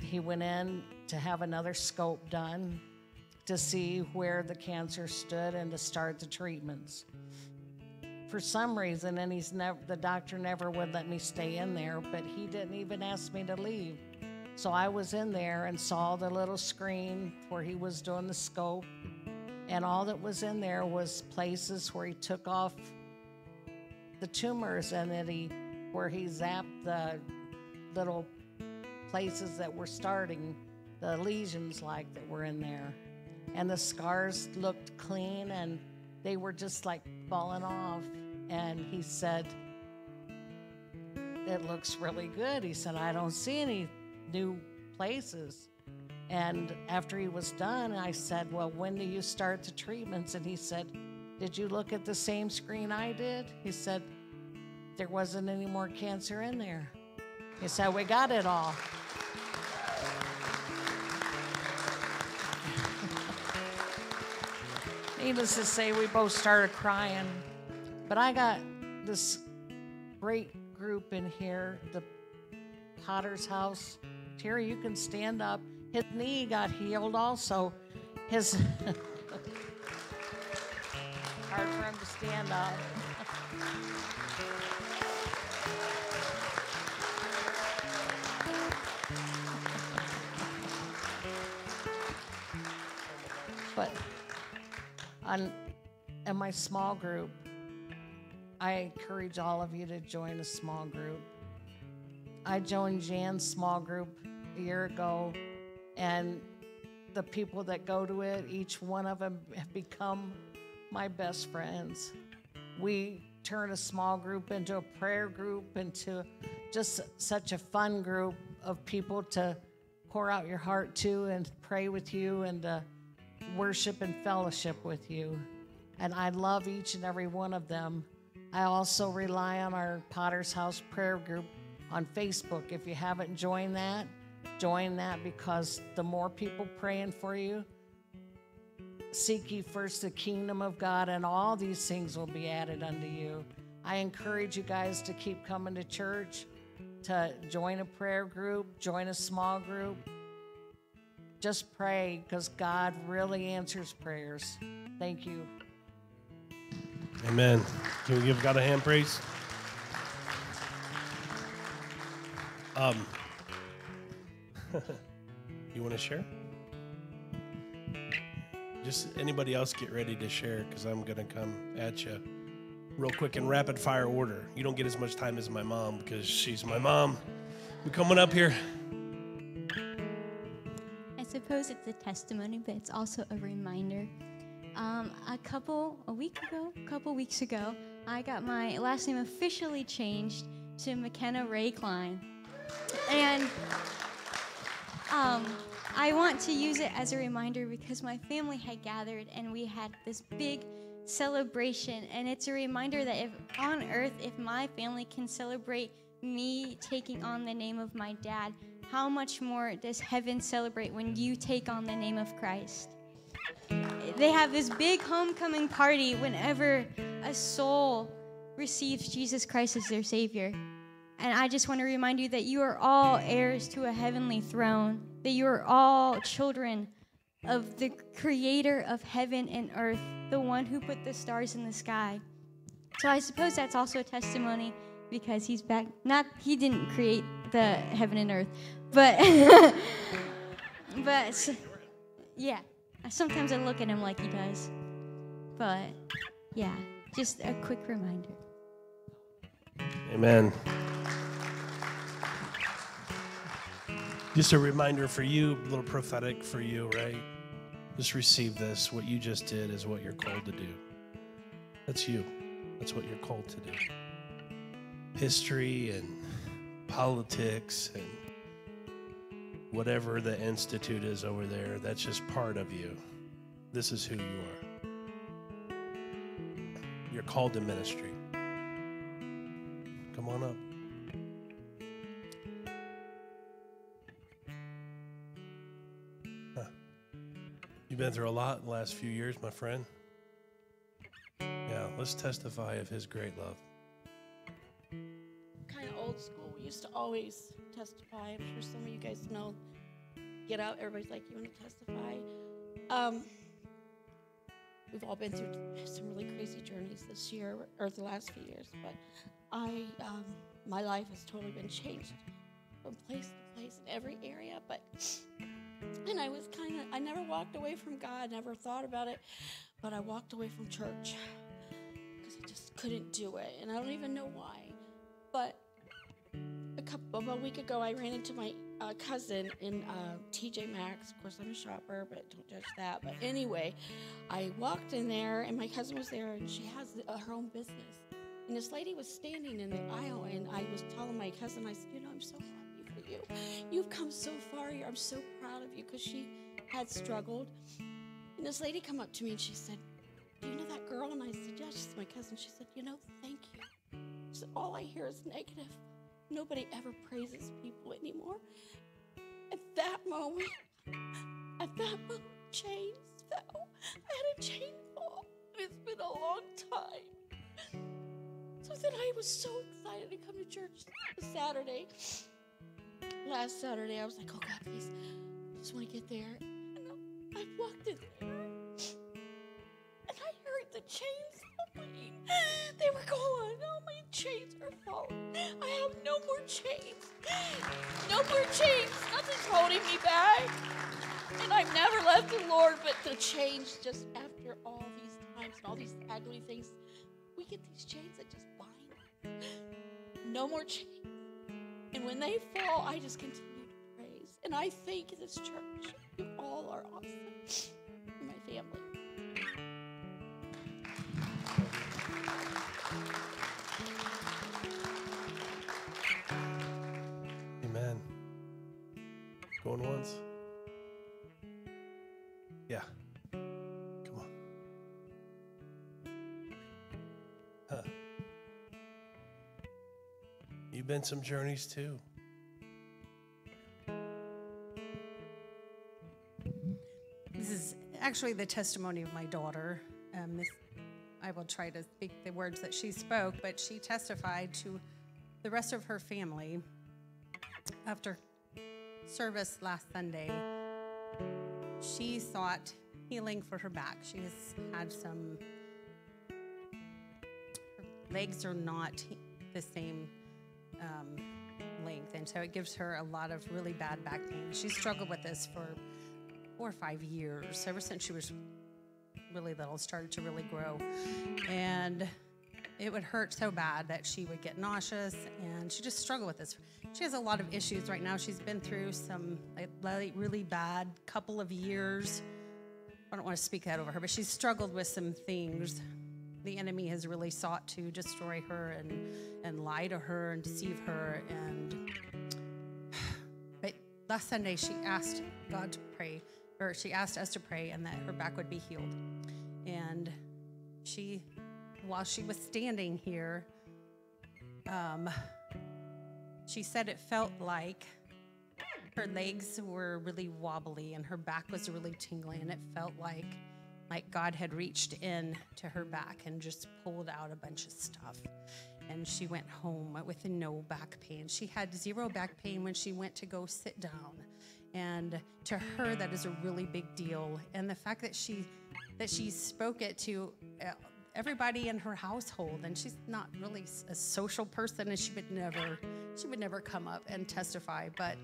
he went in to have another scope done to see where the cancer stood and to start the treatments. For some reason, and he's never the doctor never would let me stay in there, but he didn't even ask me to leave. So I was in there and saw the little screen where he was doing the scope, and all that was in there was places where he took off the tumors and that he where he zapped the little places that were starting, the lesions like that were in there. And the scars looked clean and they were just like falling off. And he said, It looks really good. He said, I don't see any new places. And after he was done, I said, Well, when do you start the treatments? And he said, Did you look at the same screen I did? He said, there wasn't any more cancer in there. He said, We got it all. Needless to say, we both started crying. But I got this great group in here, the Potter's House. Terry, you can stand up. His knee got healed also. His hard for him to stand up. but on in my small group, I encourage all of you to join a small group. I joined Jan's small group a year ago, and the people that go to it, each one of them have become my best friends. We turn a small group into a prayer group, into just such a fun group of people to pour out your heart to and pray with you and to worship and fellowship with you. And I love each and every one of them. I also rely on our Potter's House prayer group on Facebook. If you haven't joined that, join that because the more people praying for you, seek ye first the kingdom of God, and all these things will be added unto you. I encourage you guys to keep coming to church, to join a prayer group, join a small group. Just pray because God really answers prayers. Thank you. Amen. Can we give God a hand praise? Um, you want to share? Just anybody else get ready to share because I'm going to come at you real quick in rapid fire order. You don't get as much time as my mom because she's my mom. We're coming up here. I suppose it's a testimony, but it's also a reminder. Um, a couple, a week ago, a couple weeks ago, I got my last name officially changed to McKenna Ray Klein. And um, I want to use it as a reminder because my family had gathered and we had this big celebration. And it's a reminder that if on earth, if my family can celebrate me taking on the name of my dad, how much more does heaven celebrate when you take on the name of Christ? They have this big homecoming party whenever a soul receives Jesus Christ as their Savior. And I just want to remind you that you are all heirs to a heavenly throne, that you are all children of the creator of heaven and earth, the one who put the stars in the sky. So I suppose that's also a testimony because he's back. Not he didn't create the heaven and earth, but but yeah. Sometimes I look at him like he does, but yeah, just a quick reminder. Amen. Just a reminder for you, a little prophetic for you, right? Just receive this. What you just did is what you're called to do. That's you. That's what you're called to do. History and politics and whatever the institute is over there, that's just part of you. This is who you are. You're called to ministry. Come on up. You've been through a lot in the last few years, my friend. Yeah, let's testify of his great love. kind of old school. We used to always testify. I'm sure some of you guys know. Get out. Everybody's like, you want to testify? Um, we've all been through some really crazy journeys this year or the last few years, but I, um, my life has totally been changed from place to place in every area. But and I was kind of, I never walked away from God, never thought about it, but I walked away from church because I just couldn't do it, and I don't even know why. But a couple of a week ago, I ran into my uh, cousin in uh, TJ Maxx. Of course, I'm a shopper, but don't judge that. But anyway, I walked in there, and my cousin was there, and she has uh, her own business. And this lady was standing in the aisle, and I was telling my cousin, I said, you know, I'm so happy you. You've come so far here. I'm so proud of you because she had struggled. And this lady come up to me and she said, do you know that girl? And I said, yeah, she's my cousin. She said, you know, thank you. She said, all I hear is negative. Nobody ever praises people anymore. At that moment, at that moment, chains fell. I had a chain fall. It's been a long time. So then I was so excited to come to church Saturday. Last Saturday, I was like, oh God, please, I just want to get there. And I walked in there, and I heard the chains falling. They were going. All my chains are falling. I have no more chains. No more chains. Nothing's holding me back. And I've never left the Lord, but the chains just after all these times and all these ugly things, we get these chains that just bind. No more chains. When they fall, I just continue to praise. And I thank this church. You all are awesome. My family. Amen. Going once? Yeah. You've been some journeys too. This is actually the testimony of my daughter. Um, this, I will try to speak the words that she spoke, but she testified to the rest of her family after service last Sunday. She sought healing for her back. She has had some, her legs are not the same um, length, and so it gives her a lot of really bad back pain. She's struggled with this for four or five years, ever since she was really little, started to really grow. And it would hurt so bad that she would get nauseous and she just struggled with this. She has a lot of issues right now. She's been through some like, really bad couple of years. I don't want to speak that over her, but she's struggled with some things. The enemy has really sought to destroy her and, and lie to her and deceive her. And but last Sunday she asked God to pray, or she asked us to pray, and that her back would be healed. And she, while she was standing here, um, she said it felt like her legs were really wobbly and her back was really tingling, and it felt like like God had reached in to her back and just pulled out a bunch of stuff. And she went home with no back pain. She had zero back pain when she went to go sit down. And to her, that is a really big deal. And the fact that she that she spoke it to uh, everybody in her household, and she's not really a social person, and she would never, she would never come up and testify, but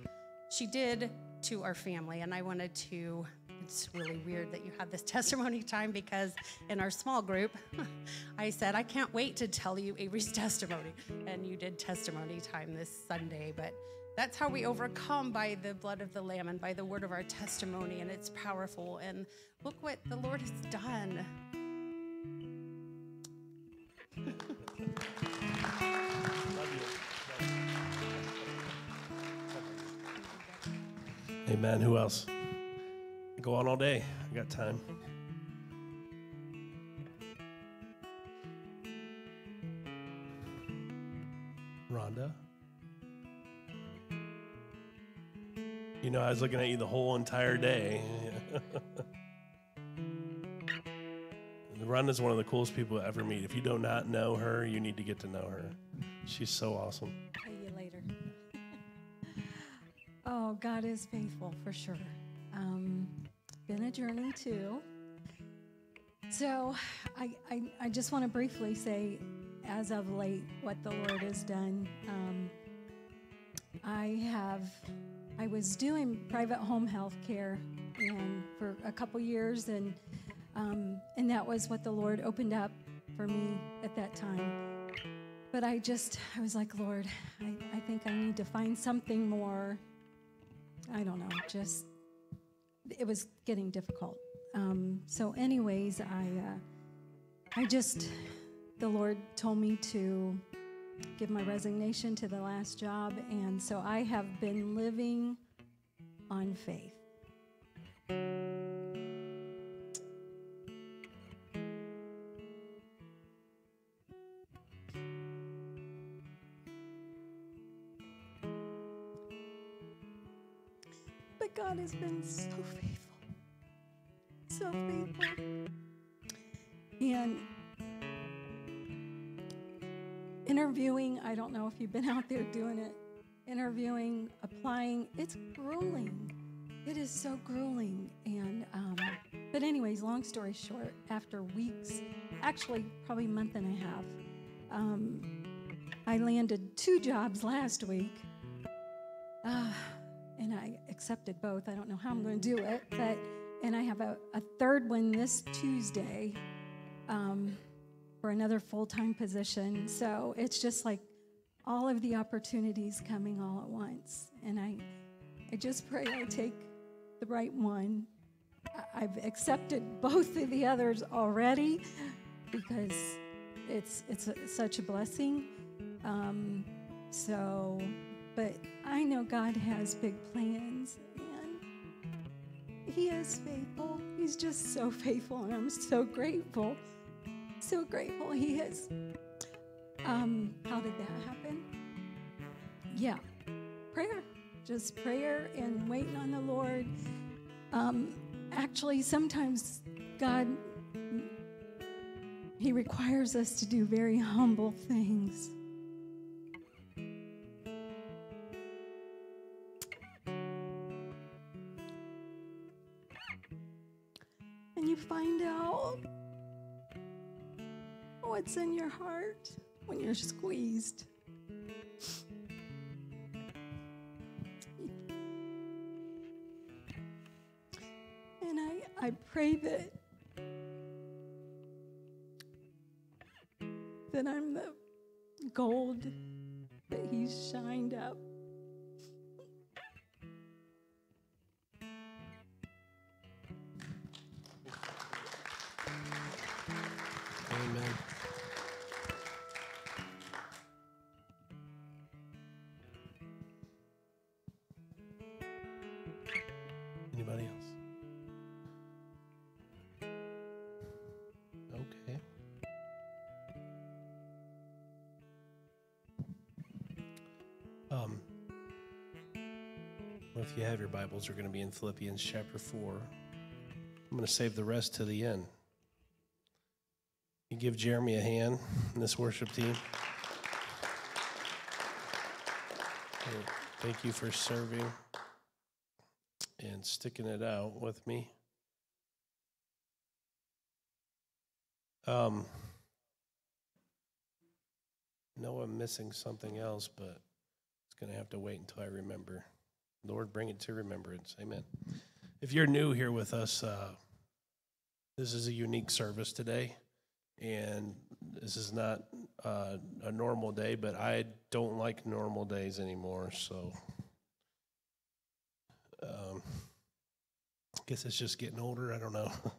she did to our family, and I wanted to. It's really weird that you have this testimony time because in our small group, I said I can't wait to tell you Avery's testimony, and you did testimony time this Sunday, but. That's how we overcome by the blood of the Lamb and by the word of our testimony, and it's powerful. And look what the Lord has done. Amen. Who else? Go on all day. I got time. Rhonda? You know, I was looking at you the whole entire day. Rhonda's one of the coolest people to ever meet. If you do not know her, you need to get to know her. She's so awesome. See you later. oh, God is faithful for sure. Um, been a journey too. So I, I, I just want to briefly say, as of late, what the Lord has done. Um, I have, I was doing private home health care and for a couple years, and um, and that was what the Lord opened up for me at that time. But I just, I was like, Lord, I, I think I need to find something more. I don't know, just, it was getting difficult. Um, so, anyways, I, uh, I just, the Lord told me to give my resignation to the last job, and so I have been living on faith. Has been so faithful. So faithful. And interviewing, I don't know if you've been out there doing it, interviewing, applying, it's grueling. It is so grueling. And, um, but, anyways, long story short, after weeks, actually, probably a month and a half, um, I landed two jobs last week. Uh, and I accepted both. I don't know how I'm going to do it, but and I have a, a third one this Tuesday um, for another full time position. So it's just like all of the opportunities coming all at once, and I I just pray I take the right one. I've accepted both of the others already because it's it's a, such a blessing. Um, so, but I know God has big plans, and He is faithful. He's just so faithful, and I'm so grateful. So grateful He is. Um, how did that happen? Yeah, prayer, just prayer and waiting on the Lord. Um, actually, sometimes God He requires us to do very humble things. Find out what's in your heart when you're squeezed. And I, I pray that that I'm the gold that he's shined up. Have your Bibles, we're going to be in Philippians chapter 4. I'm going to save the rest to the end. You give Jeremy a hand and this worship team. Thank you for serving and sticking it out with me. Um, know I'm missing something else, but it's going to have to wait until I remember. Lord, bring it to remembrance. Amen. If you're new here with us, uh, this is a unique service today, and this is not uh, a normal day, but I don't like normal days anymore, so um, I guess it's just getting older. I don't know.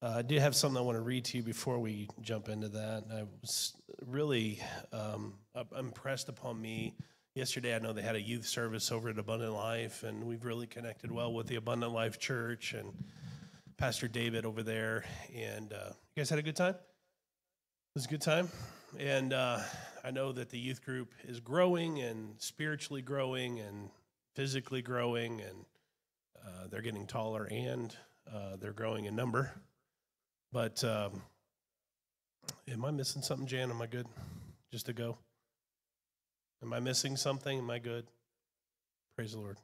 Uh, I do have something I want to read to you before we jump into that. I was really um, impressed upon me yesterday. I know they had a youth service over at Abundant Life, and we've really connected well with the Abundant Life Church and Pastor David over there. And uh, you guys had a good time? It was a good time. And uh, I know that the youth group is growing and spiritually growing and physically growing, and uh, they're getting taller and uh, they're growing in number. But um, am I missing something, Jan? Am I good? Just to go? Am I missing something? Am I good? Praise the Lord.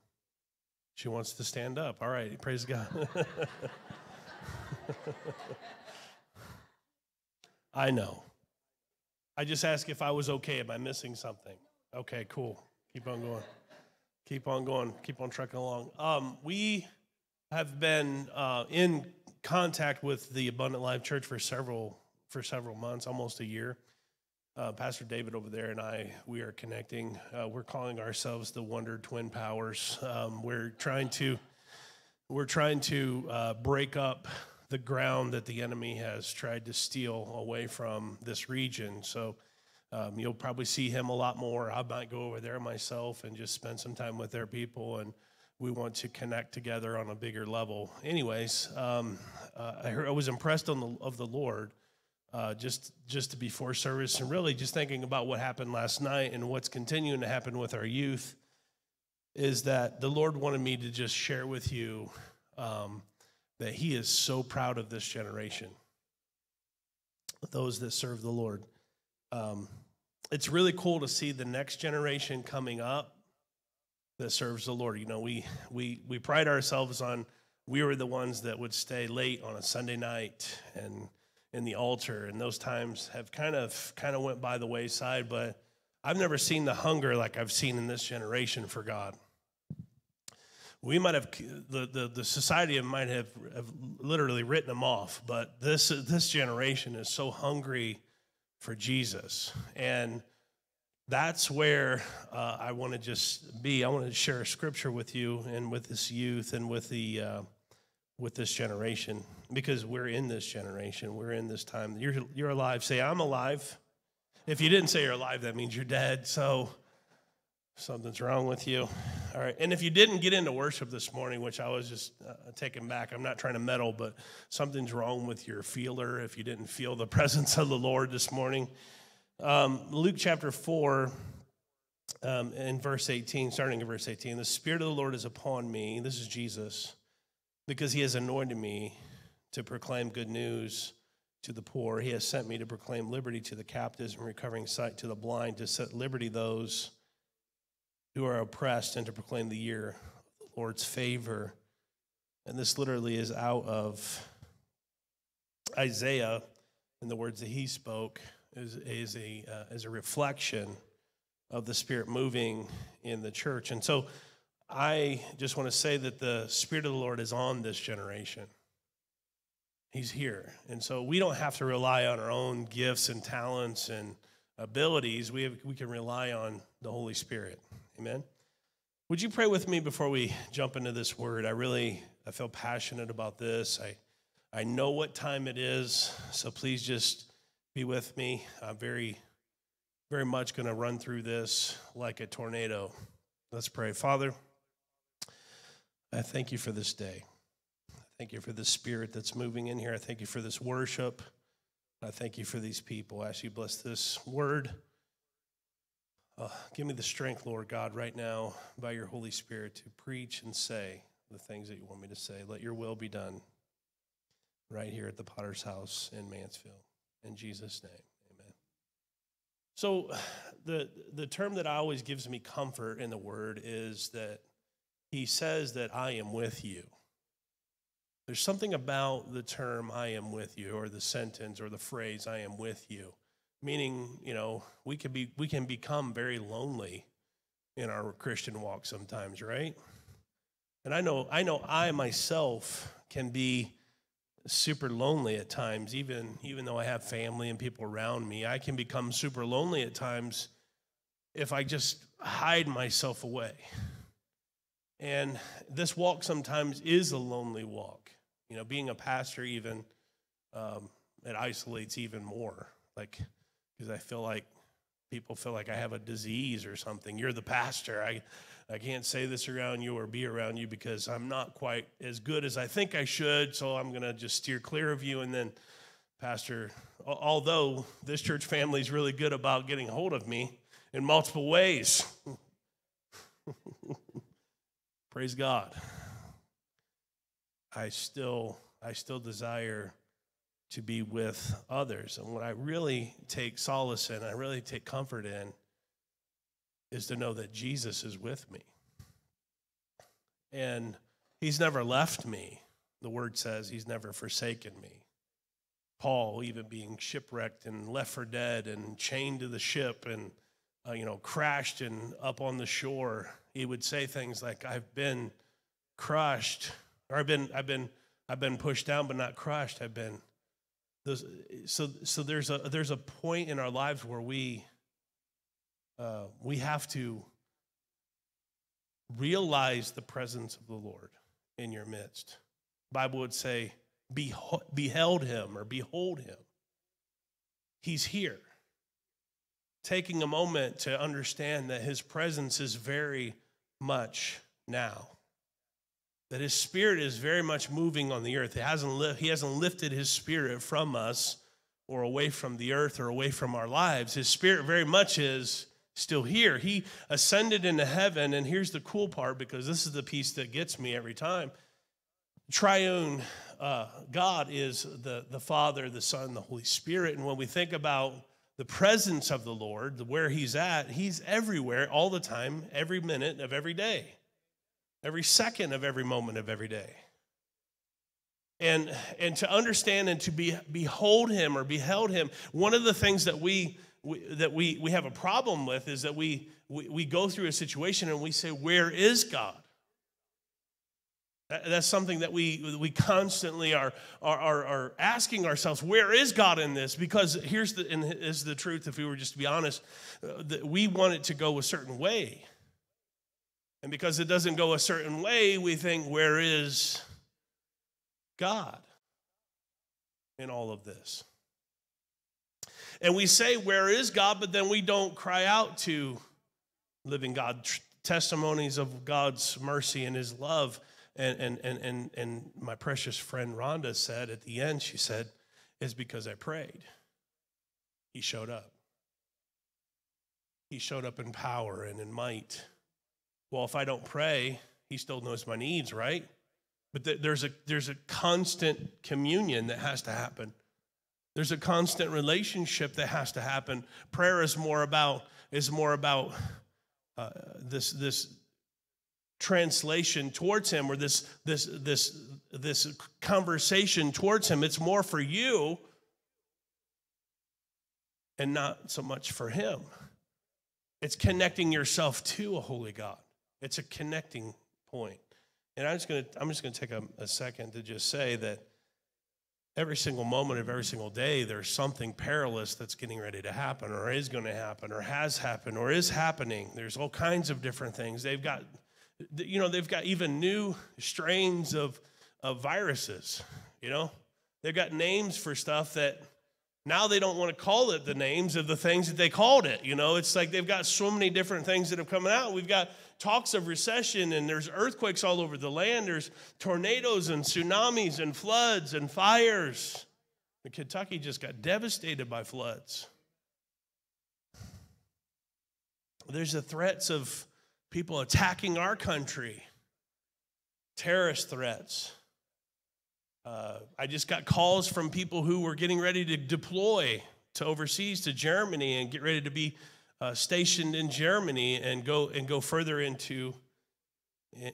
She wants to stand up. All right. Praise God. I know. I just asked if I was okay. Am I missing something? Okay, cool. Keep on going. Keep on going. Keep on trucking along. Um, we have been uh, in contact with the Abundant Life Church for several for several months, almost a year. Uh, Pastor David over there and I, we are connecting. Uh, we're calling ourselves the Wonder Twin Powers. Um, we're trying to we're trying to uh, break up the ground that the enemy has tried to steal away from this region. So. Um, you'll probably see him a lot more. I might go over there myself and just spend some time with their people and we want to connect together on a bigger level. Anyways, um, uh, I, heard, I was impressed on the, of the Lord uh, just just to before service, and really just thinking about what happened last night and what's continuing to happen with our youth. Is that the Lord wanted me to just share with you um, that He is so proud of this generation, those that serve the Lord. Um, it's really cool to see the next generation coming up that serves the Lord. You know, we we we pride ourselves on we were the ones that would stay late on a Sunday night and in the altar, and those times have kind of kind of went by the wayside. But I've never seen the hunger like I've seen in this generation for God. We might have the the, the society might have, have literally written them off, but this this generation is so hungry for Jesus and that's where uh, I want to just be. I want to share a scripture with you and with this youth and with the uh, with this generation because we're in this generation. We're in this time. You're you're alive. Say I'm alive. If you didn't say you're alive, that means you're dead. So something's wrong with you. All right. And if you didn't get into worship this morning, which I was just uh, taken back, I'm not trying to meddle, but something's wrong with your feeler. If you didn't feel the presence of the Lord this morning. Um, Luke chapter 4, um, in verse 18, starting in verse 18, the Spirit of the Lord is upon me. This is Jesus, because he has anointed me to proclaim good news to the poor. He has sent me to proclaim liberty to the captives and recovering sight to the blind, to set liberty those who are oppressed, and to proclaim the year of the Lord's favor. And this literally is out of Isaiah in the words that he spoke is, is, a, uh, is a reflection of the Spirit moving in the church. And so I just want to say that the Spirit of the Lord is on this generation. He's here. And so we don't have to rely on our own gifts and talents and abilities. We, have, we can rely on the Holy Spirit. Amen. Would you pray with me before we jump into this word? I really I feel passionate about this. I I know what time it is, so please just be with me. I'm very, very much going to run through this like a tornado. Let's pray. Father, I thank you for this day. Thank you for the spirit that's moving in here. I thank you for this worship. I thank you for these people. I ask you bless this word. Uh, give me the strength, Lord God, right now by your Holy Spirit to preach and say the things that you want me to say. Let your will be done right here at the Potter's House in Mansfield. In Jesus' name, amen. So, the, the term that always gives me comfort in the word is that he says that I am with you. There's something about the term I am with you, or the sentence, or the phrase I am with you, meaning, you know, we can be we can become very lonely in our Christian walk sometimes, right? And I know I know I myself can be super lonely at times even even though I have family and people around me. I can become super lonely at times if I just hide myself away. And this walk sometimes is a lonely walk. You know, being a pastor, even, um, it isolates even more. Like, because I feel like people feel like I have a disease or something. You're the pastor. I, I can't say this around you or be around you because I'm not quite as good as I think I should. So I'm going to just steer clear of you. And then, Pastor, although this church family is really good about getting hold of me in multiple ways, praise God. I still I still desire to be with others. And what I really take solace in, I really take comfort in, is to know that Jesus is with me. And he's never left me. The word says he's never forsaken me. Paul, even being shipwrecked and left for dead and chained to the ship and, uh, you know, crashed and up on the shore, he would say things like, I've been crushed, or I've been, I've been, I've been pushed down but not crushed. I've been those, so, so there's a there's a point in our lives where we uh, we have to realize the presence of the Lord in your midst. The Bible would say, "Beheld him" or "Behold him." He's here. Taking a moment to understand that His presence is very much now that his spirit is very much moving on the earth. He hasn't, li- he hasn't lifted his spirit from us or away from the earth or away from our lives. His spirit very much is still here. He ascended into heaven, and here's the cool part because this is the piece that gets me every time. Triune uh, God is the, the Father, the Son, the Holy Spirit. And when we think about the presence of the Lord, where He's at, He's everywhere all the time, every minute of every day every second of every moment of every day. And, and to understand and to be, behold him or beheld him, one of the things that we, we that we, we have a problem with is that we, we, we go through a situation and we say, Where is God? That's something that we, we constantly are, are, are, asking ourselves, where is God in this? Because here's the, and is the truth, if we were just to be honest, uh, that we want it to go a certain way. And because it doesn't go a certain way, we think, where is God in all of this? And we say, where is God? But then we don't cry out to living God, testimonies of God's mercy and his love. And, and, and, and, and my precious friend Rhonda said at the end, she said, is because I prayed. He showed up. He showed up in power and in might well, if I don't pray, he still knows my needs, right? But th- there's a there's a constant communion that has to happen. There's a constant relationship that has to happen. Prayer is more about is more about uh, this this translation towards him or this this this this conversation towards him. It's more for you and not so much for him. It's connecting yourself to a holy God. It's a connecting point. And I'm just going to I'm just going to take a, a second to just say that every single moment of every single day there's something perilous that's getting ready to happen or is going to happen or has happened or is happening. There's all kinds of different things. They've got you know they've got even new strains of of viruses you know? They've got names for stuff that now they don't want to call it the names of the things that they called it you know? It's like they've got so many different things that have come out. We've got talks of recession and there's earthquakes all over the land. There's tornadoes and tsunamis and floods and fires. And Kentucky just got devastated by floods. There's the threats of people attacking our country, terrorist threats. Uh, I just got calls from people who were getting ready to deploy to overseas to Germany and get ready to be uh, stationed in Germany and go and go further into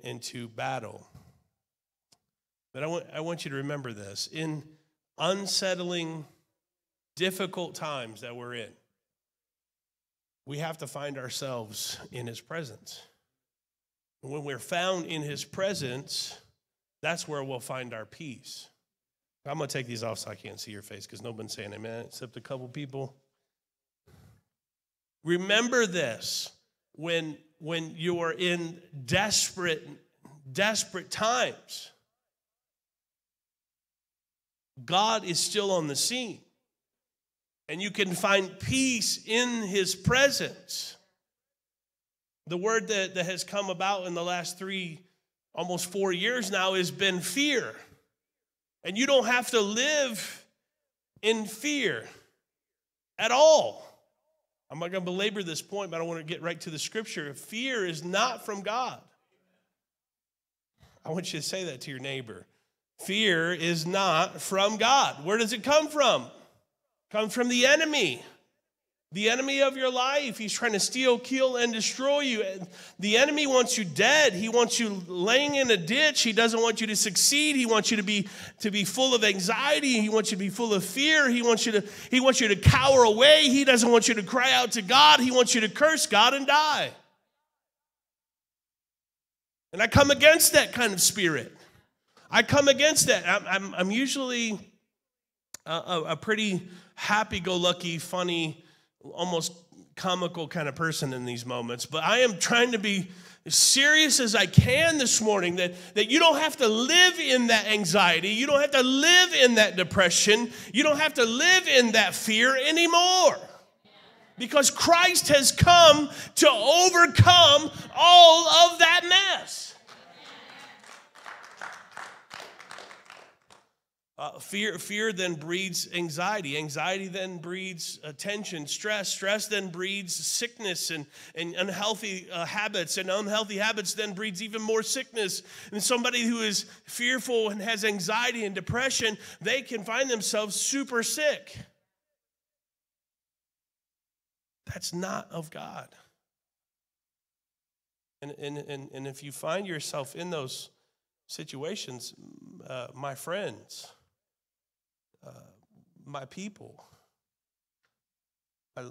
into battle. But I want I want you to remember this in unsettling, difficult times that we're in. we have to find ourselves in his presence. When we're found in his presence, that's where we'll find our peace. I'm going to take these off so I can't see your face because nobody's saying amen except a couple people. Remember this when, when you are in desperate, desperate times. God is still on the scene. And you can find peace in his presence. The word that, that has come about in the last three, almost four years now, has been fear. And you don't have to live in fear at all. I'm not going to belabor this point, but I want to get right to the scripture. Fear is not from God. I want you to say that to your neighbor. Fear is not from God. Where does it come from? It comes from the enemy. The enemy of your life. He's trying to steal, kill, and destroy you. The enemy wants you dead. He wants you laying in a ditch. He doesn't want you to succeed. He wants you to be, to be full of anxiety. He wants you to be full of fear. He wants you to, he wants you to cower away. He doesn't want you to cry out to God. He wants you to curse God and die. And I come against that kind of spirit. I come against that. I'm, I'm, I'm usually a, a, pretty happy go lucky, funny, almost comical kind of person in these moments, but I am trying to be as serious as I can this morning that, that you don't have to live in that anxiety. You don't have to live in that depression. You don't have to live in that fear anymore. Because Christ has come to overcome all of that mess. Uh, fear, fear then breeds anxiety. Anxiety then breeds uh, tension, stress. Stress then breeds sickness and, and unhealthy uh, habits. And unhealthy habits then breeds even more sickness. And somebody who is fearful and has anxiety and depression, they can find themselves super sick. That's not of God. And, and, and, and if you find yourself in those situations, uh, my friends, my people,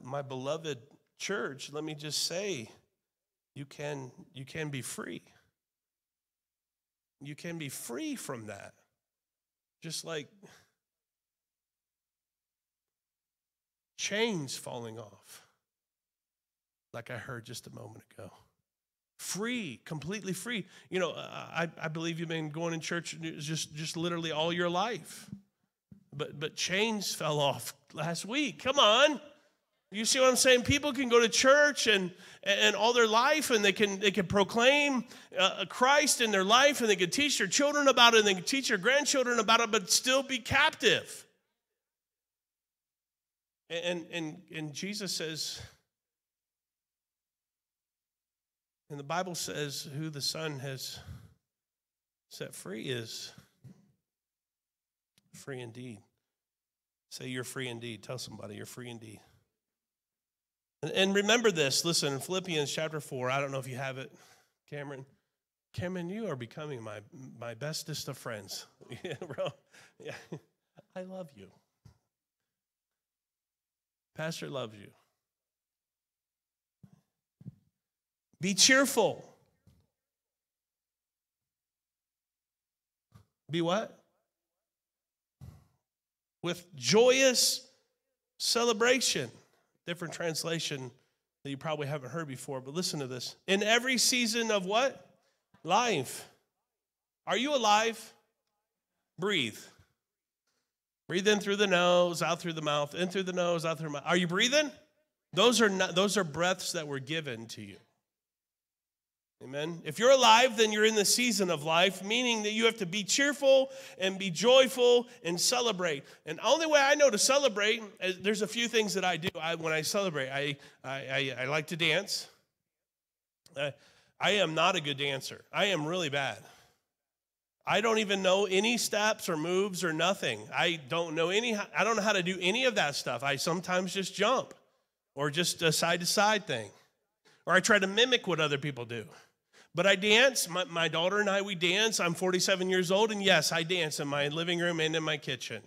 my beloved church, let me just say, you can, you can be free. You can be free from that. Just like chains falling off, like I heard just a moment ago. Free, completely free. You know, I, I believe you've been going in church just, just literally all your life but but chains fell off last week. Come on. You see what I'm saying? People can go to church and, and all their life and they can, they can proclaim uh, Christ in their life and they can teach their children about it and they can teach their grandchildren about it, but still be captive. And, and, and Jesus says, and the Bible says, who the Son has set free is free indeed. Say, You're free indeed. Tell somebody you're free indeed. And, and remember this listen, in Philippians chapter 4, I don't know if you have it, Cameron. Cameron, you are becoming my, my bestest of friends. yeah, bro. Yeah. I love you. Pastor loves you. Be cheerful. Be what? With joyous celebration. Different translation that you probably haven't heard before, but listen to this. In every season of what? Life. Are you alive? Breathe. Breathe in through the nose, out through the mouth, in through the nose, out through the mouth. Are you breathing? Those are not, those are breaths that were given to you. Amen. If you're alive, then you're in the season of life, meaning that you have to be cheerful and be joyful and celebrate. And the only way I know to celebrate, uh, there's a few things that I do I, when I celebrate. I, I, I, I like to dance. I, I am not a good dancer, I am really bad. I don't even know any steps or moves or nothing. I don't know any, I don't know how to do any of that stuff. I sometimes just jump or just a side to side thing, or I try to mimic what other people do. But I dance. My, my daughter and I, we dance. I'm 47 years old, and yes, I dance in my living room and in my kitchen.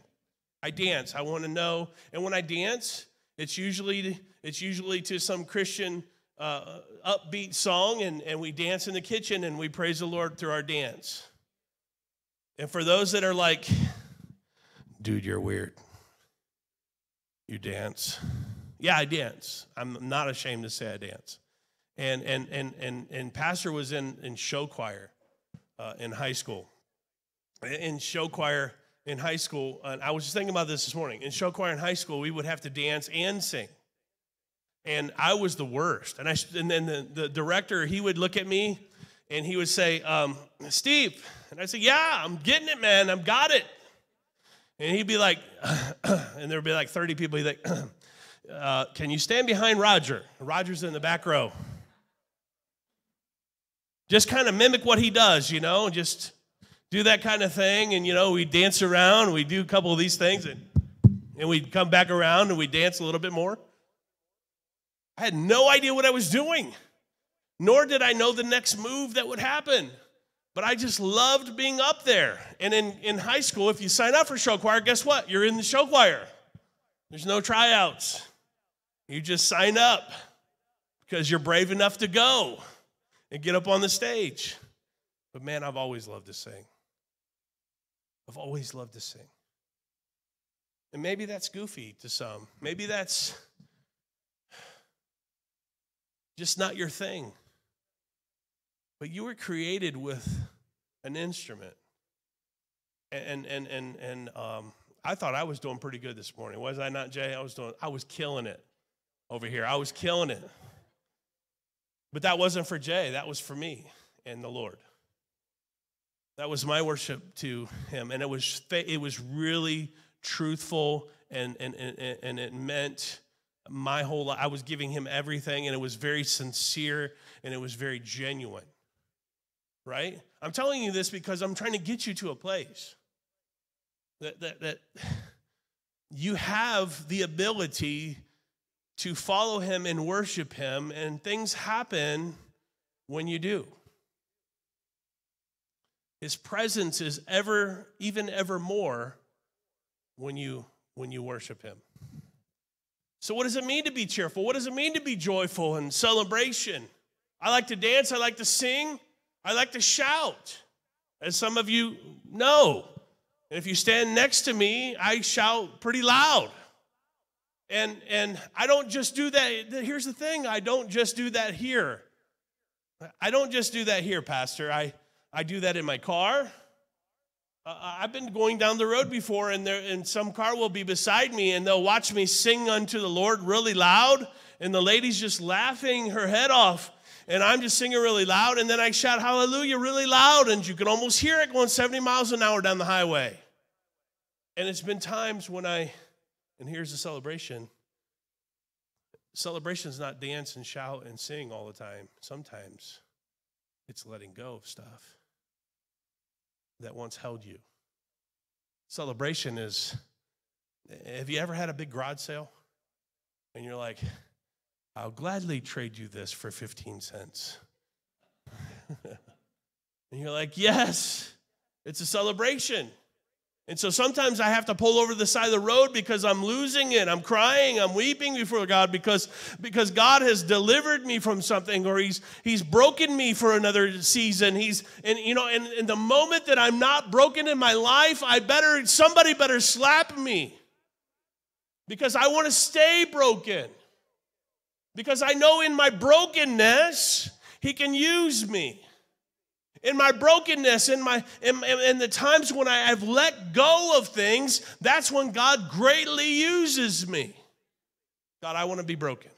I dance. I want to know. And when I dance, It's usually it's usually to some Christian uh, upbeat song, and, and we dance in the kitchen and we praise the Lord through our dance. And for those that are like, dude, you're weird. You dance. Yeah, I dance. I'm not ashamed to say I dance. And and and and and Pastor was in in show choir uh, in high school. In show choir in high school, and I was just thinking about this this morning. In show choir in high school, we would have to dance and sing. And I was the worst. And, I, and then the, the director, he would look at me and he would say, um, Steve. And I said, Yeah, I'm getting it, man. I've got it. And he'd be like, and there'd be like 30 people. He'd be like, uh, Can you stand behind Roger? Roger's in the back row. Just kind of mimic what he does, you know, just do that kind of thing. And, you know, we dance around, we do a couple of these things, and, and we come back around and we dance a little bit more. I had no idea what I was doing, nor did I know the next move that would happen. But I just loved being up there. And in, in high school, if you sign up for show choir, guess what? You're in the show choir. There's no tryouts. You just sign up because you're brave enough to go and get up on the stage. But man, I've always loved to sing. I've always loved to sing. And maybe that's goofy to some. Maybe that's just not your thing. But you were created with an instrument. And and and and um, I thought I was doing pretty good this morning. Was I not, Jay? I was doing I was killing it over here. I was killing it. But that wasn't for Jay, that was for me and the Lord. That was my worship to him. And it was it was really truthful and and and, and it meant my whole life. I was giving him everything, and it was very sincere and it was very genuine. Right? I'm telling you this because I'm trying to get you to a place that, that, that you have the ability to follow him and worship him, and things happen when you do. His presence is ever, even ever more when you when you worship him. So, what does it mean to be cheerful? What does it mean to be joyful and celebration? I like to dance, I like to sing, I like to shout, as some of you know. And if you stand next to me, I shout pretty loud. And, and I don't just do that. Here's the thing I don't just do that here. I don't just do that here, Pastor. I, I do that in my car. Uh, I've been going down the road before, and there, and some car will be beside me, and they'll watch me sing unto the Lord really loud, and the lady's just laughing her head off, and I'm just singing really loud, and then I shout hallelujah really loud, and you can almost hear it going 70 miles an hour down the highway. And it's been times when I, and here's the celebration. Celebration is not dance and shout and sing all the time. Sometimes it's letting go of stuff that once held you. Celebration is have you ever had a big garage sale? And you're like, I'll gladly trade you this for 15 cents. and you're like, yes, it's a celebration. And so sometimes I have to pull over the side of the road because I'm losing it. I'm crying, I'm weeping before God because, because God has delivered me from something or he's, he's broken me for another season. He's, and you know, and, and the moment that I'm not broken in my life, I better, somebody better slap me because I want to stay broken. Because I know in my brokenness, he can use me in my brokenness, in my in, in, the times when I have let go of things, that's when God greatly uses me. God, I want to be broken.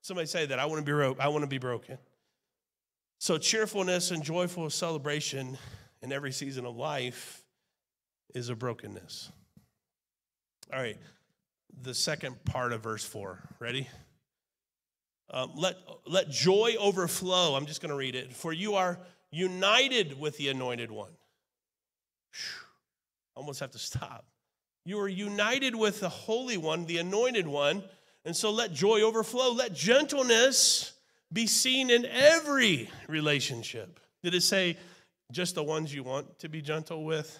Somebody say that. I want to be broke. I want to be broken. So cheerfulness and joyful celebration in every season of life is a brokenness. All right, the second part of verse four. Ready? Um, let let joy overflow. I'm just going to read it. For you are united with the anointed one. Whew, almost have to stop. You are united with the Holy One, the anointed one. And so let joy overflow. Let gentleness be seen in every relationship. Did it say just the ones you want to be gentle with?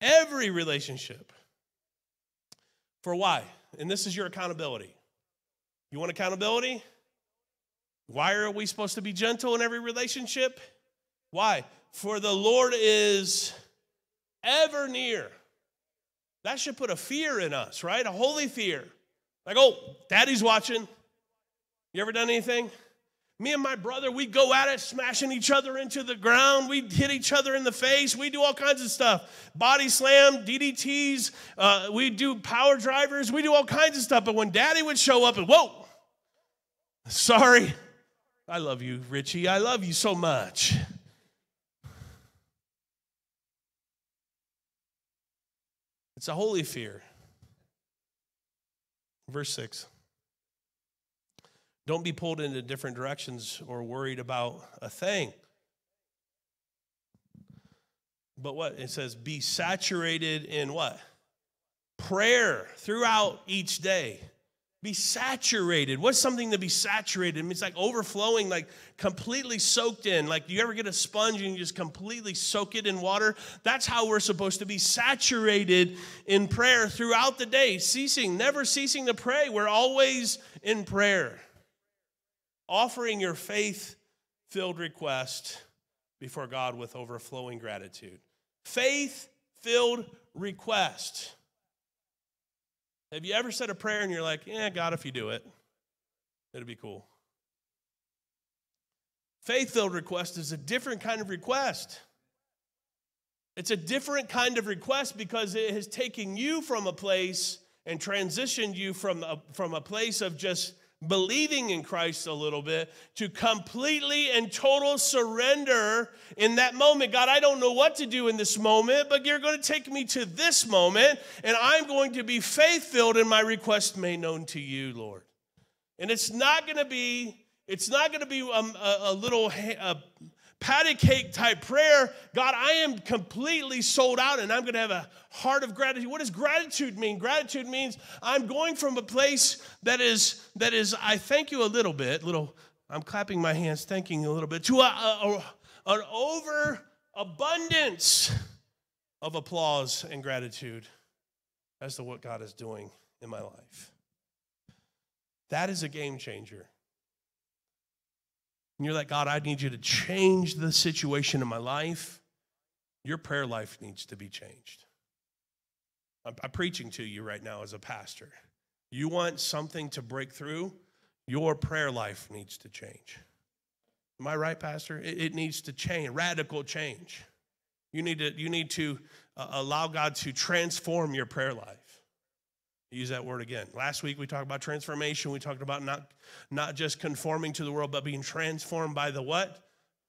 Every relationship. For why? And this is your accountability. You want accountability? Why are we supposed to be gentle in every relationship? Why? For the Lord is ever near. That should put a fear in us, right? A holy fear. Like, oh, daddy's watching. You ever done anything? Me and my brother, we go at it, smashing each other into the ground. We hit each other in the face. We do all kinds of stuff. Body slam, DDTs. Uh, we do power drivers. We do all kinds of stuff. But when daddy would show up and, whoa, sorry. I love you, Richie. I love you so much. It's a holy fear. Verse 6. Don't be pulled into different directions or worried about a thing. But what? It says, be saturated in what? Prayer throughout each day. Be saturated. What's something to be saturated? I mean, It's like overflowing, like completely soaked in. Like, do you ever get a sponge and you just completely soak it in water? That's how we're supposed to be saturated in prayer throughout the day, ceasing, never ceasing to pray. We're always in prayer, offering your faith filled request before God with overflowing gratitude. Faith filled request. Have you ever said a prayer and you're like, yeah, God, if you do it, it'd be cool? Faith filled request is a different kind of request. It's a different kind of request because it has taken you from a place and transitioned you from a, from a place of just believing in Christ a little bit to completely and total surrender in that moment. God, I don't know what to do in this moment, but you're going to take me to this moment, and I'm going to be faith filled in my request made known to you, Lord. And it's not going to be. It's not going to be um, a, a, little a patty cake type prayer. God, I am completely sold out and I'm going to have a heart of gratitude. What does gratitude mean? Gratitude means I'm going from a place that is, that is I thank you a little bit, little, I'm clapping my hands, thanking you a little bit, to a, a, a, an overabundance of applause and gratitude as to what God is doing in my life. That is a game changer and you're like, God, I need you to change the situation in my life, your prayer life needs to be changed. I'm, I'm preaching to you right now as a pastor. You want something to break through, your prayer life needs to change. Am I right, Pastor? It, it needs to change, radical change. You need to, you need to uh, allow God to transform your prayer life. Use that word again. Last week we talked about transformation. We talked about not, not just conforming to the world, but being transformed by the what?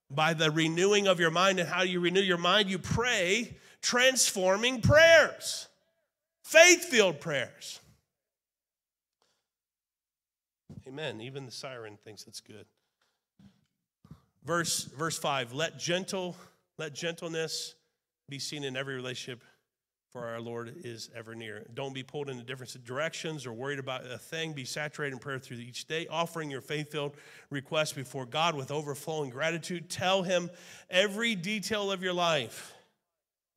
By the renewing of your mind. And how do you renew your mind? You pray transforming prayers, faith filled prayers. Amen. Even the siren thinks it's good. Verse, verse 5 let gentle, let gentleness be seen in every relationship for our Lord is ever near. Don't be pulled into different directions or worried about a thing. Be saturated in prayer through each day, offering your faith filled requests before God with overflowing gratitude. Tell Him every detail of your life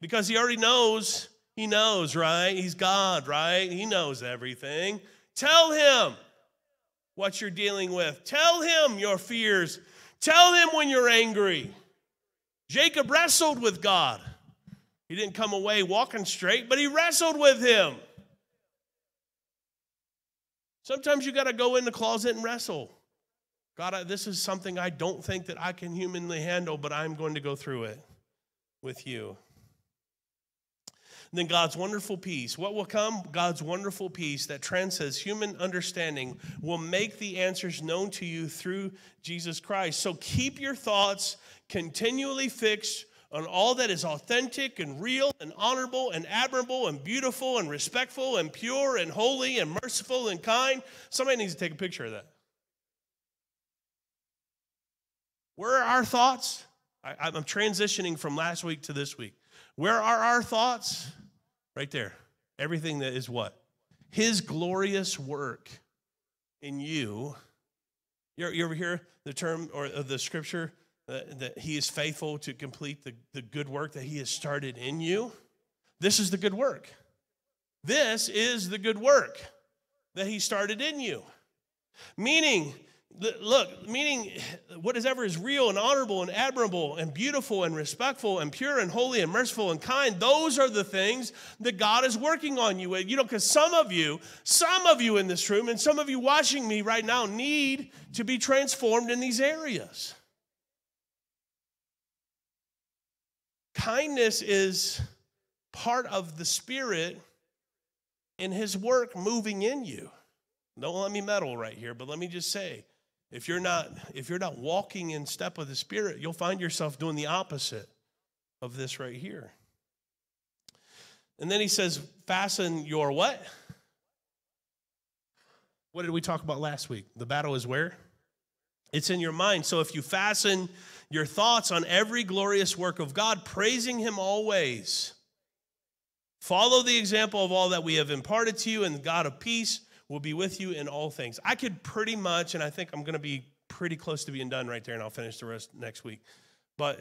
because He already knows. He knows, right? He's God, right? He knows everything. Tell Him what you're dealing with, tell Him your fears, tell Him when you're angry. Jacob wrestled with God. He didn't come away walking straight, but he wrestled with him. Sometimes you got to go in the closet and wrestle. God, this is something I don't think that I can humanly handle, but I'm going to go through it with you. And then God's wonderful peace. What will come? God's wonderful peace that transcends human understanding will make the answers known to you through Jesus Christ. So keep your thoughts continually fixed on all that is authentic and real and honorable and admirable and beautiful and respectful and pure and holy and merciful and kind. Somebody needs to take a picture of that. Where are our thoughts? I, am transitioning from last week to this week. Where are our thoughts? Right there. Everything that is what? His glorious work in you. You ever hear the term or the scripture? Uh, that he is faithful to complete the, the good work that he has started in you. This is the good work. This is the good work that he started in you. Meaning, look, meaning whatever is real and honorable and admirable and beautiful and respectful and pure and holy and merciful and kind, those are the things that God is working on you with. You know, because some of you, some of you in this room and some of you watching me right now need to be transformed in these areas. Kindness is part of the Spirit in His work moving in you. Don't let me meddle right here, but let me just say if you're not if you're not walking in step with the spirit you'll find yourself doing the opposite of this right here. And then he says fasten your what? What did we talk about last week? The battle is where? It's in your mind. So if you fasten your thoughts on every glorious work of god praising him always follow the example of all that we have imparted to you and god of peace will be with you in all things. I could pretty much, and I think I'm going to be pretty close to being done right there, and I'll finish the rest next week. But,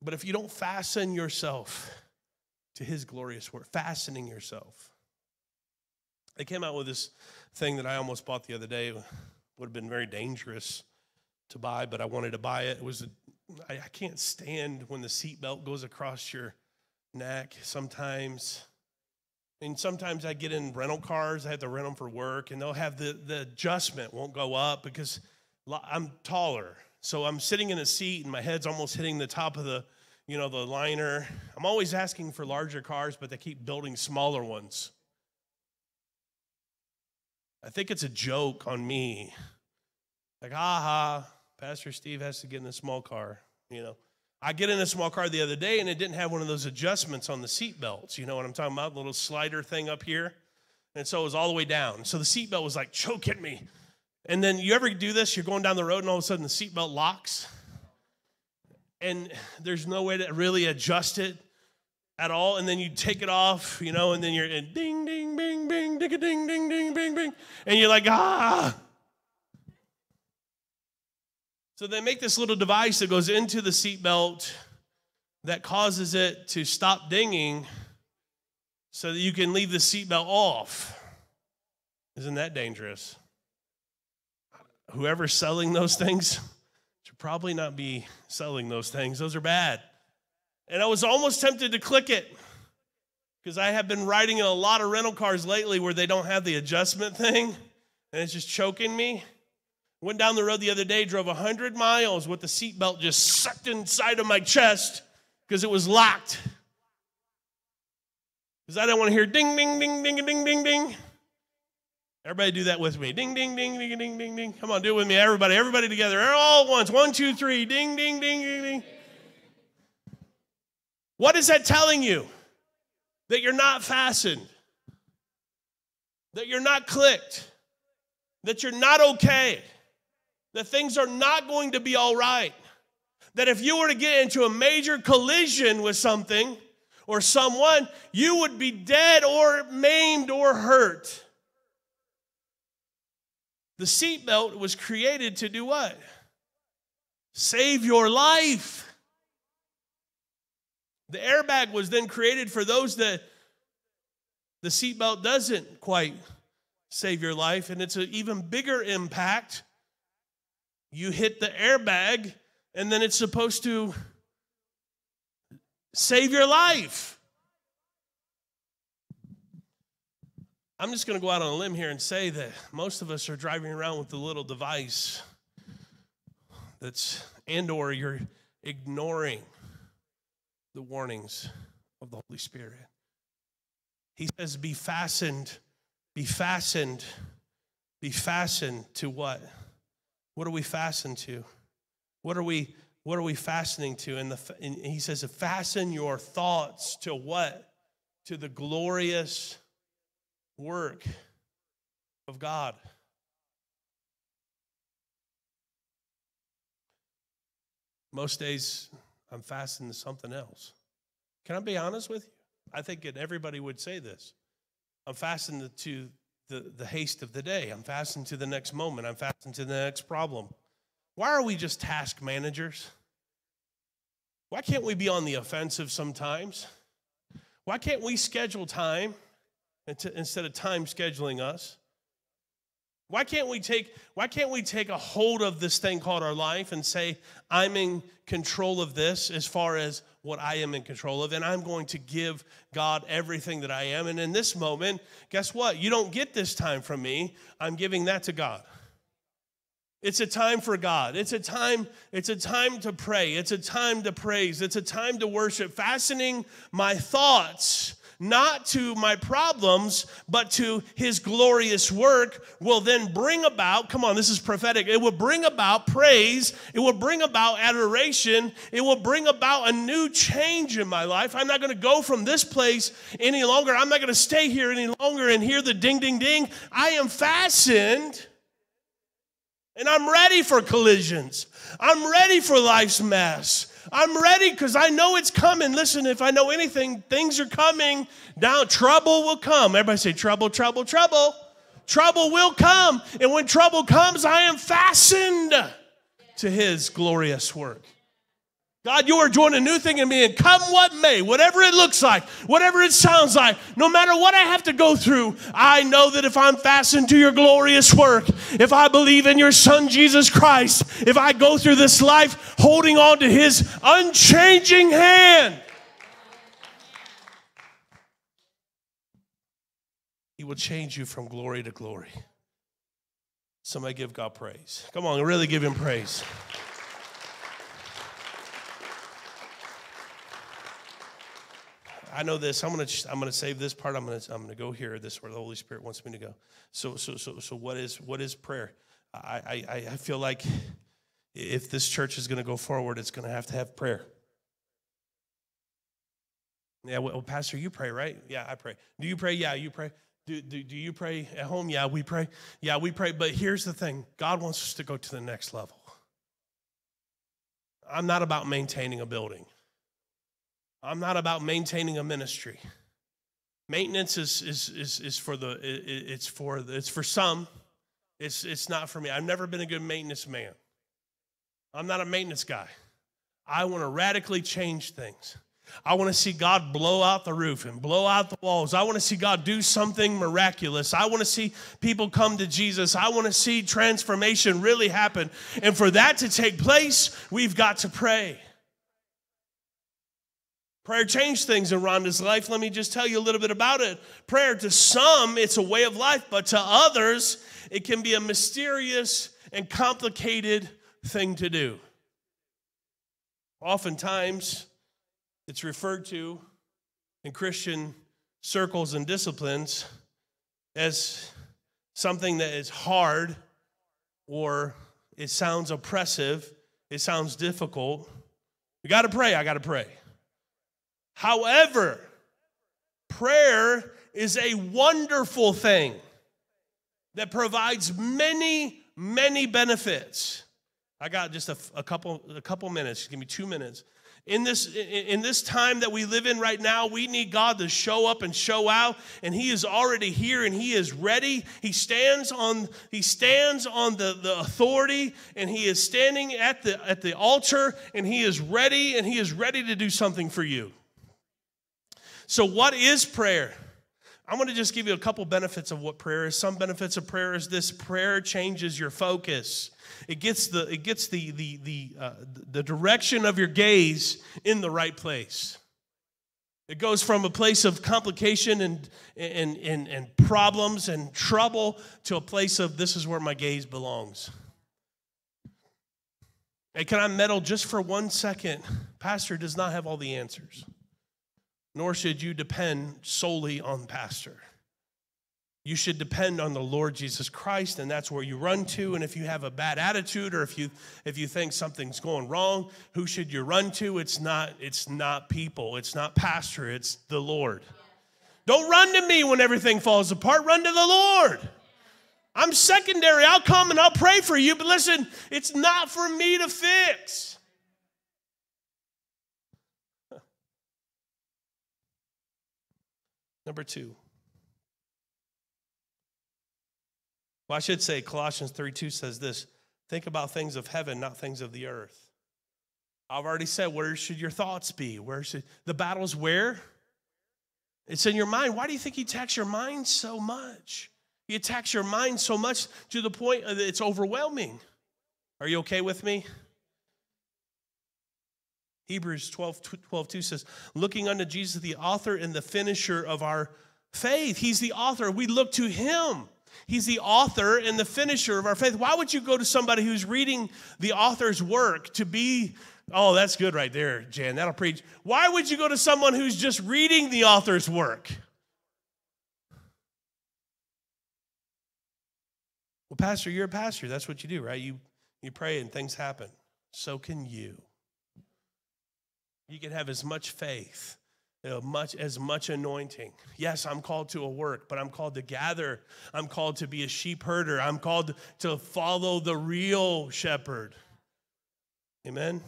but if you don't fasten yourself to His glorious work, fastening yourself. They came out with this thing that I almost bought the other day. Would have been very dangerous to buy, but I wanted to buy it. It was I, can't stand when the seatbelt goes across your neck. Sometimes and sometimes I get in rental cars, I have to rent them for work, and they'll have the, the adjustment won't go up because I'm taller. So I'm sitting in a seat and my head's almost hitting the top of the, you know, the liner. I'm always asking for larger cars, but they keep building smaller ones. I think it's a joke on me. Like, aha, Pastor Steve has to get in a small car, you know. I get in a small car the other day and it didn't have one of those adjustments on the seat belts. You know what I'm talking about? The little slider thing up here. And so it was all the way down. So the seatbelt was like choking me. And then you ever do this? You're going down the road and all of a sudden the seatbelt locks. And there's no way to really adjust it at all. And then you take it off, you know, and then you're in ding, ding, bing, bing, ding, ding, ding, ding, bing, bing. And you're like, ah. So they make this little device that goes into the seatbelt that causes it to stop dinging so that you can leave the seatbelt off. Isn't that dangerous? Whoever's selling those things should probably not be selling those things. Those are bad. And I was almost tempted to click it because I have been riding in a lot of rental cars lately where they don't have the adjustment thing and it's just choking me. Went down the road the other day, drove 100 miles with the seatbelt just sucked inside of my chest because it was locked. Because I didn't want to hear ding, ding, ding, ding, ding, ding, ding. Everybody do that with me. Ding, ding, ding, ding, ding, ding, ding. Come on, do it with me. Everybody, everybody together. All at once. One, two, three. Ding, ding, ding, ding, ding. What is that telling you? That you're not fastened. That you're not clicked. That you're not okay that things are not going to be all right. That if you were to get into a major collision with something or someone, you would be dead or maimed or hurt. The seatbelt was created to do what? Save your life. The airbag was then created for those that the seatbelt doesn't quite save your life, and it's an even bigger impact you hit the airbag, and then it's supposed to save your life. I'm just going to go out on a limb here and say that most of us are driving around with a little device that's and or you're ignoring the warnings of the Holy Spirit. He says be fastened, be fastened, be fastened to what? What are we fastened to? What are we what are we fastening to? And, the, and he says, fasten your thoughts to what? To the glorious work of God. Most days, I'm fastened to something else. Can I be honest with you? I think that everybody would say this. I'm fastened to the, the haste of the day. I'm fastened to the next moment. I'm fastened to the next problem. Why are we just task managers? Why can't we be on the offensive sometimes? Why can't we schedule time instead of time scheduling us? Why can't we take why can't we take a hold of this thing called our life and say I'm in control of this as far as what I am in control of and I'm going to give God everything that I am and in this moment guess what you don't get this time from me I'm giving that to God it's a time for God. It's a time it's a time to pray. It's a time to praise. It's a time to worship, fastening my thoughts not to my problems, but to his glorious work, will then bring about, come on, this is prophetic, it will bring about praise, it will bring about adoration, it will bring about a new change in my life. I'm not going to go from this place any longer. I'm not going to stay here any longer and hear the ding, ding, ding. I am fastened. And I'm ready for collisions. I'm ready for life's mess. I'm ready because I know it's coming. Listen, if I know anything, things are coming down. Trouble will come. Everybody say, trouble, trouble, trouble. Trouble will come. And when trouble comes, I am fastened to his glorious work. God, you are doing a new thing in me, and come what may, whatever it looks like, whatever it sounds like, no matter what I have to go through, I know that if I'm fastened to your glorious work, if I believe in your Son Jesus Christ, if I go through this life holding on to his unchanging hand, he will change you from glory to glory. Somebody give God praise. Come on, really give him praise. I know this. I'm gonna I'm gonna save this part. I'm gonna I'm gonna go here. This is where the Holy Spirit wants me to go. So so so so what is what is prayer? I I I feel like if this church is gonna go forward, it's gonna have to have prayer. Yeah, well, Pastor, you pray, right? Yeah, I pray. Do you pray? Yeah, you pray. Do, do, do you pray at home? Yeah, we pray. Yeah, we pray. But here's the thing God wants us to go to the next level. I'm not about maintaining a building. I'm not about maintaining a ministry. Maintenance is, is, is, is for the it, it's for it's for some. It's it's not for me. I've never been a good maintenance man. I'm not a maintenance guy. I want to radically change things. I want to see God blow out the roof and blow out the walls. I want to see God do something miraculous. I want to see people come to Jesus. I want to see transformation really happen. And for that to take place, we've got to pray. Prayer changed things in Rhonda's life. Let me just tell you a little bit about it. Prayer, to some, it's a way of life, but to others, it can be a mysterious and complicated thing to do. Oftentimes, it's referred to in Christian circles and disciplines as something that is hard or it sounds oppressive, it sounds difficult. You got to pray, I got to pray. However, prayer is a wonderful thing that provides many, many benefits. I got just a, a, couple, a couple minutes. Give me two minutes. In this, in this time that we live in right now, we need God to show up and show out, and He is already here and He is ready. He stands on, He stands on the, the authority, and He is standing at the at the altar, and He is ready, and He is ready to do something for you. So, what is prayer? I'm going to just give you a couple benefits of what prayer is. Some benefits of prayer is this: prayer changes your focus. It gets the it gets the the the uh, the direction of your gaze in the right place. It goes from a place of complication and, and, and, and problems and trouble to a place of this is where my gaze belongs. Hey, can I meddle just for one second? Pastor does not have all the answers nor should you depend solely on pastor. You should depend on the Lord Jesus Christ, and that's where you run to. And if you have a bad attitude or if you if you think something's going wrong, who should you run to? It's not, it's not people, it's not pastor, it's the Lord. Don't run to me when everything falls apart. Run to the Lord. I'm secondary. I'll come and I'll pray for you, but listen, it's not for me to fix. Number two. Well, I should say Colossians 3 2 says this think about things of heaven, not things of the earth. I've already said, where should your thoughts be? Where should the battle's where? It's in your mind. Why do you think he attacks your mind so much? He attacks your mind so much to the point that it's overwhelming. Are you okay with me? Hebrews 12, 12 2 says, looking unto Jesus, the author and the finisher of our faith. He's the author. We look to him. He's the author and the finisher of our faith. Why would you go to somebody who's reading the author's work to be, oh, that's good right there, Jan, that'll preach. Why would you go to someone who's just reading the author's work? Well, Pastor, you're a pastor. That's what you do, right? You, you pray and things happen. So can you. You can have as much faith, much as much anointing. Yes, I'm called to a work, but I'm called to gather. I'm called to be a sheep herder. I'm called to follow the real shepherd. Amen.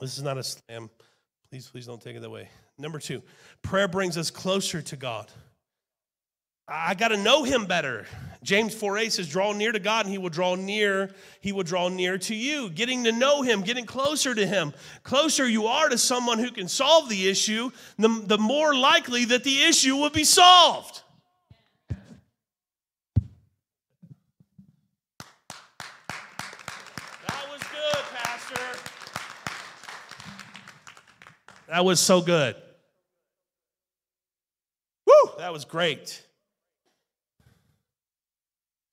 This is not a slam. Please, please don't take it that way. Number two, prayer brings us closer to God. I got to know him better. James 4 8 says, Draw near to God, and he will draw near, he will draw near to you. Getting to know him, getting closer to him. Closer you are to someone who can solve the issue, the, the more likely that the issue will be solved. That was good, Pastor. That was so good. Woo, that was great.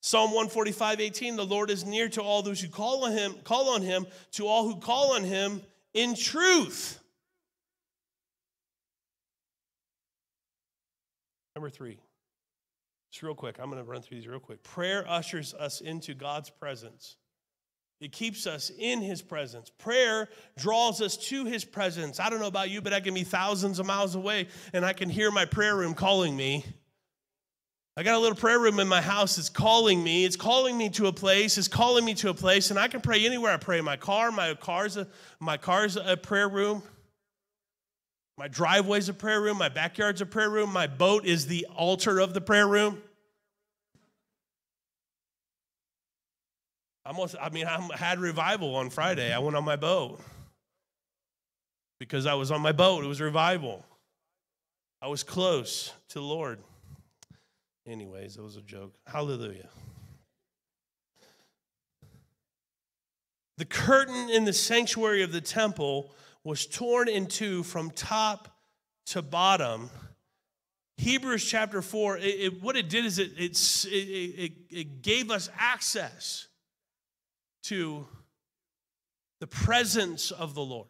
Psalm 145, 18, the Lord is near to all those who call on him, call on him, to all who call on him in truth. Number three, just real quick, I'm going to run through these real quick. Prayer ushers us into God's presence. It keeps us in his presence. Prayer draws us to his presence. I don't know about you, but I can be thousands of miles away and I can hear my prayer room calling me I got a little prayer room in my house. It's calling me. It's calling me to a place. It's calling me to a place, and I can pray anywhere. I pray in my car. My car's a, my car's a prayer room. My driveway's a prayer room. My backyard's a prayer room. My boat is the altar of the prayer room. I almost, I mean, I had revival on Friday. I went on my boat because I was on my boat. It was revival. I was close to the Lord. Anyways, it was a joke. Hallelujah. The curtain in the sanctuary of the temple was torn in two from top to bottom. Hebrews chapter 4, it, it, what it did is it, it, it gave us access to the presence of the Lord.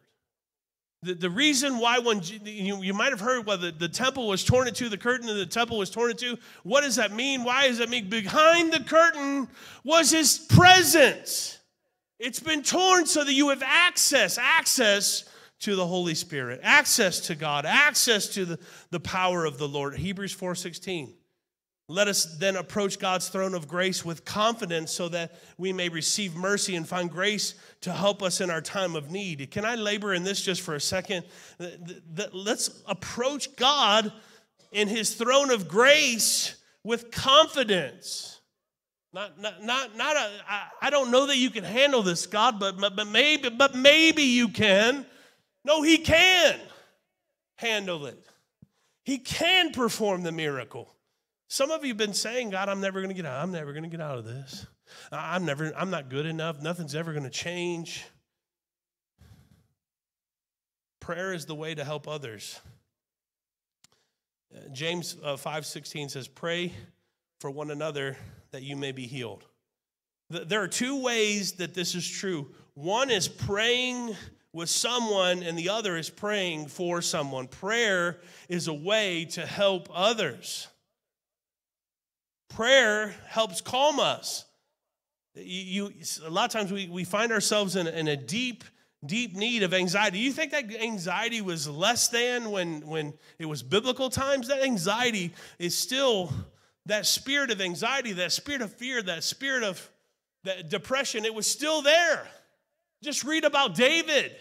The, the reason why when you, you might have heard well the, temple was torn into the curtain and the temple was torn into what does that mean? Why does that mean? Behind the curtain was his presence. It's been torn so that you have access access to the holy spirit access to god access to the, the power of the lord. Hebrews 4.16 let us then approach God's throne of grace with confidence so that we may receive mercy and find grace to help us in our time of need. Can I labor in this just for a second? Let's approach God in his throne of grace with confidence. Not, not, not, not a, I, I don't know that you can handle this, God, but, but, maybe, but maybe you can. No, he can handle it. He can perform the miracle. Some of you have been saying, God, I'm never going to get out. I'm never going to get out of this. I'm never, I'm not good enough. Nothing's ever going to change. Prayer is the way to help others. Uh, James uh, 5:16 says, "Pray for one another that you may be healed." There are two ways that this is true. One is praying with someone, and the other is praying for someone. Prayer is a way to help others. Prayer helps calm us. You, you a lot of times we, we find ourselves in, in a deep, deep need of anxiety. You think that anxiety was less than when, when it was biblical times? That anxiety is still that spirit of anxiety, that spirit of fear, that spirit of that depression, it was still there. Just read about David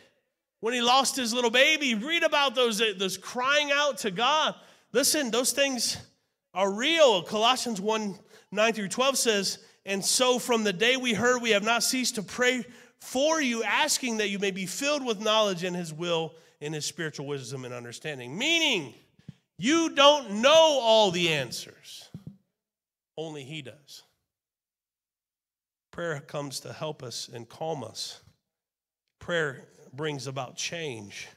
when he lost his little baby. Read about those, those crying out to God. Listen, those things are real. Colossians 1 9 through 12 says, And so from the day we heard, we have not ceased to pray for you, asking that you may be filled with knowledge in his will, in his spiritual wisdom and understanding. Meaning, you don't know all the answers. Only He does. Prayer comes to help us and calm us. Prayer brings about change.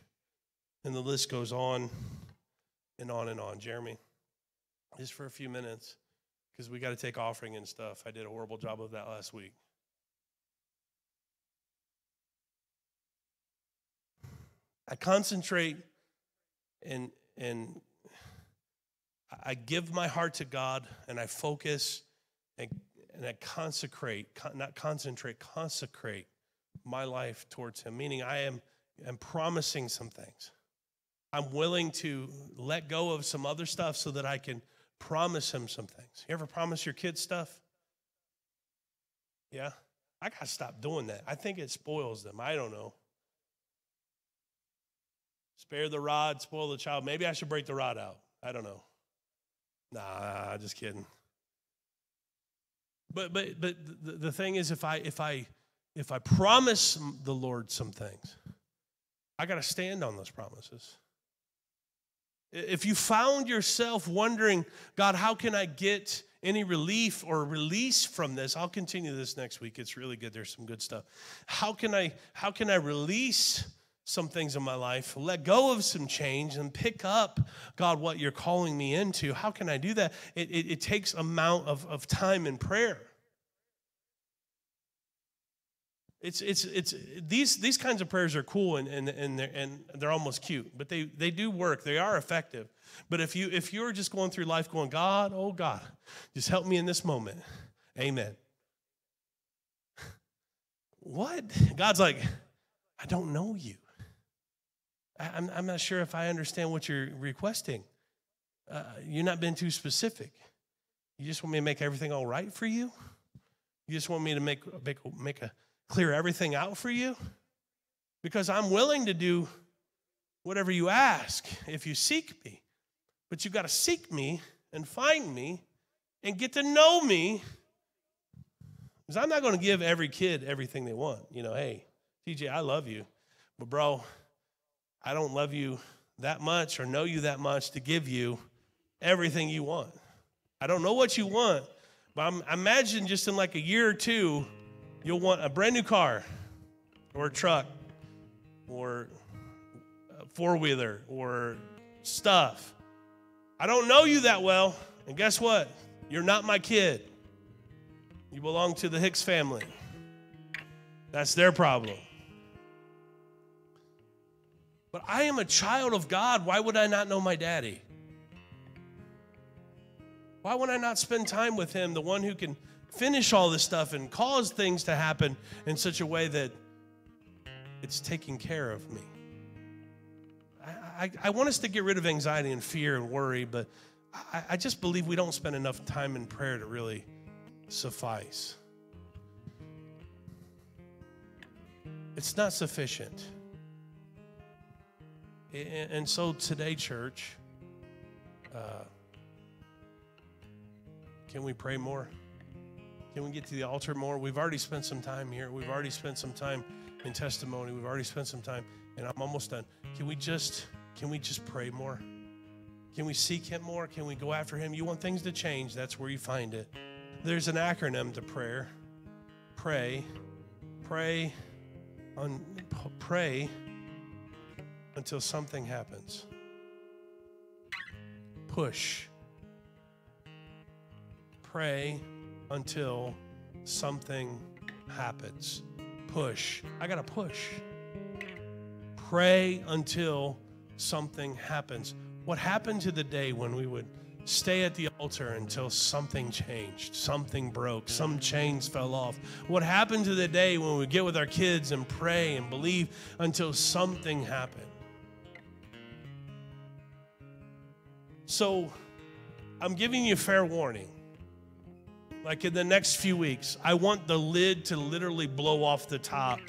And the list goes on and on and on. Jeremy, just for a few minutes, because we got to take offering and stuff. I did a horrible job of that last week. I concentrate and and I give my heart to God and I focus and, and I consecrate, con, not concentrate, consecrate my life towards Him. Meaning I am am promising some things. I'm willing to let go of some other stuff so that I can promise Him some things. You ever promise your kids stuff? Yeah, I gotta stop doing that. I think it spoils them. I don't know. Spare the rod, spoil the child. Maybe I should break the rod out. I don't know. Nah, just kidding. But but but the, the thing is if I if I if I promise the Lord some things, I got to stand on those promises. If you found yourself wondering, God, how can I get any relief or release from this? I'll continue this next week. It's really good. There's some good stuff. How can I how can I release some things in my life, let go of some change, and pick up, God, what you're calling me into. How can I do that? It, it, it takes amount of, of time in prayer. It's, it's, it's, these, these kinds of prayers are cool and, and, and, they're, and they're almost cute, but they, they do work. They are effective. But if, you, if you're just going through life going, God, oh God, just help me in this moment, amen. What? God's like, I don't know you. I'm, I'm not sure if I understand what you're requesting. Uh, you're not being too specific. You just want me to make everything all right for you? You just want me to make, make, make a clear everything out for you? Because I'm willing to do whatever you ask if you seek me. But you've got to seek me and find me and get to know me. Because I'm not going to give every kid everything they want. You know, hey, TJ, I love you. But, bro, I don't love you that much or know you that much to give you everything you want. I don't know what you want, but I'm, I imagine just in like a year or two, you'll want a brand new car or a truck or a four wheeler or stuff. I don't know you that well, and guess what? You're not my kid. You belong to the Hicks family. That's their problem. But I am a child of God. Why would I not know my daddy? Why would I not spend time with him, the one who can finish all this stuff and cause things to happen in such a way that it's taking care of me? I, I, I want us to get rid of anxiety and fear and worry, but I, I just believe we don't spend enough time in prayer to really suffice. It's not sufficient. And so today, church, uh, can we pray more? Can we get to the altar more? We've already spent some time here. We've already spent some time in testimony. We've already spent some time, and I'm almost done. Can we just can we just pray more? Can we seek him more? Can we go after him? You want things to change, that's where you find it. There's an acronym to prayer. Pray. Pray on pray until something happens. Push. Pray until something happens. Push. I got to push. Pray until something happens. What happened to the day when we would stay at the altar until something changed, something broke, some chains fell off? What happened to the day when we get with our kids and pray and believe until something happened? So I'm giving you fair warning. Like in the next few weeks, I want the lid to literally blow off the top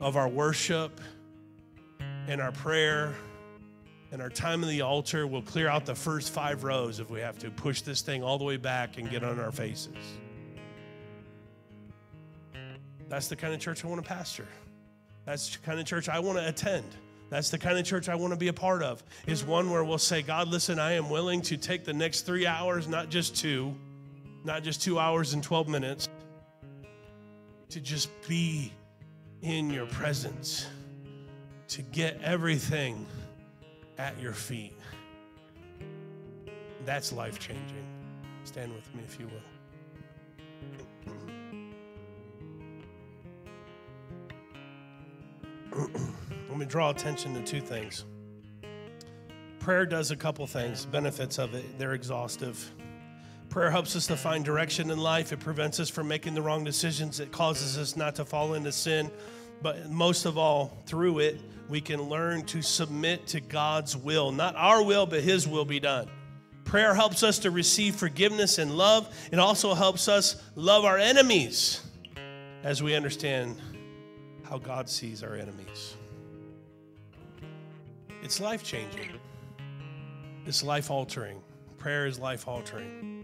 of our worship and our prayer and our time in the altar. We'll clear out the first five rows if we have to, push this thing all the way back and get on our faces. That's the kind of church I want to pastor. That's the kind of church I want to attend. That's the kind of church I want to be a part of. Is one where we'll say, God, listen, I am willing to take the next three hours, not just two, not just two hours and 12 minutes, to just be in your presence, to get everything at your feet. That's life changing. Stand with me if you will. Let me draw attention to two things. Prayer does a couple things, benefits of it, they're exhaustive. Prayer helps us to find direction in life. It prevents us from making the wrong decisions. It causes us not to fall into sin. But most of all, through it, we can learn to submit to God's will. Not our will, but His will be done. Prayer helps us to receive forgiveness and love. It also helps us love our enemies as we understand how God sees our enemies. It's life changing, it's life altering. Prayer is life altering.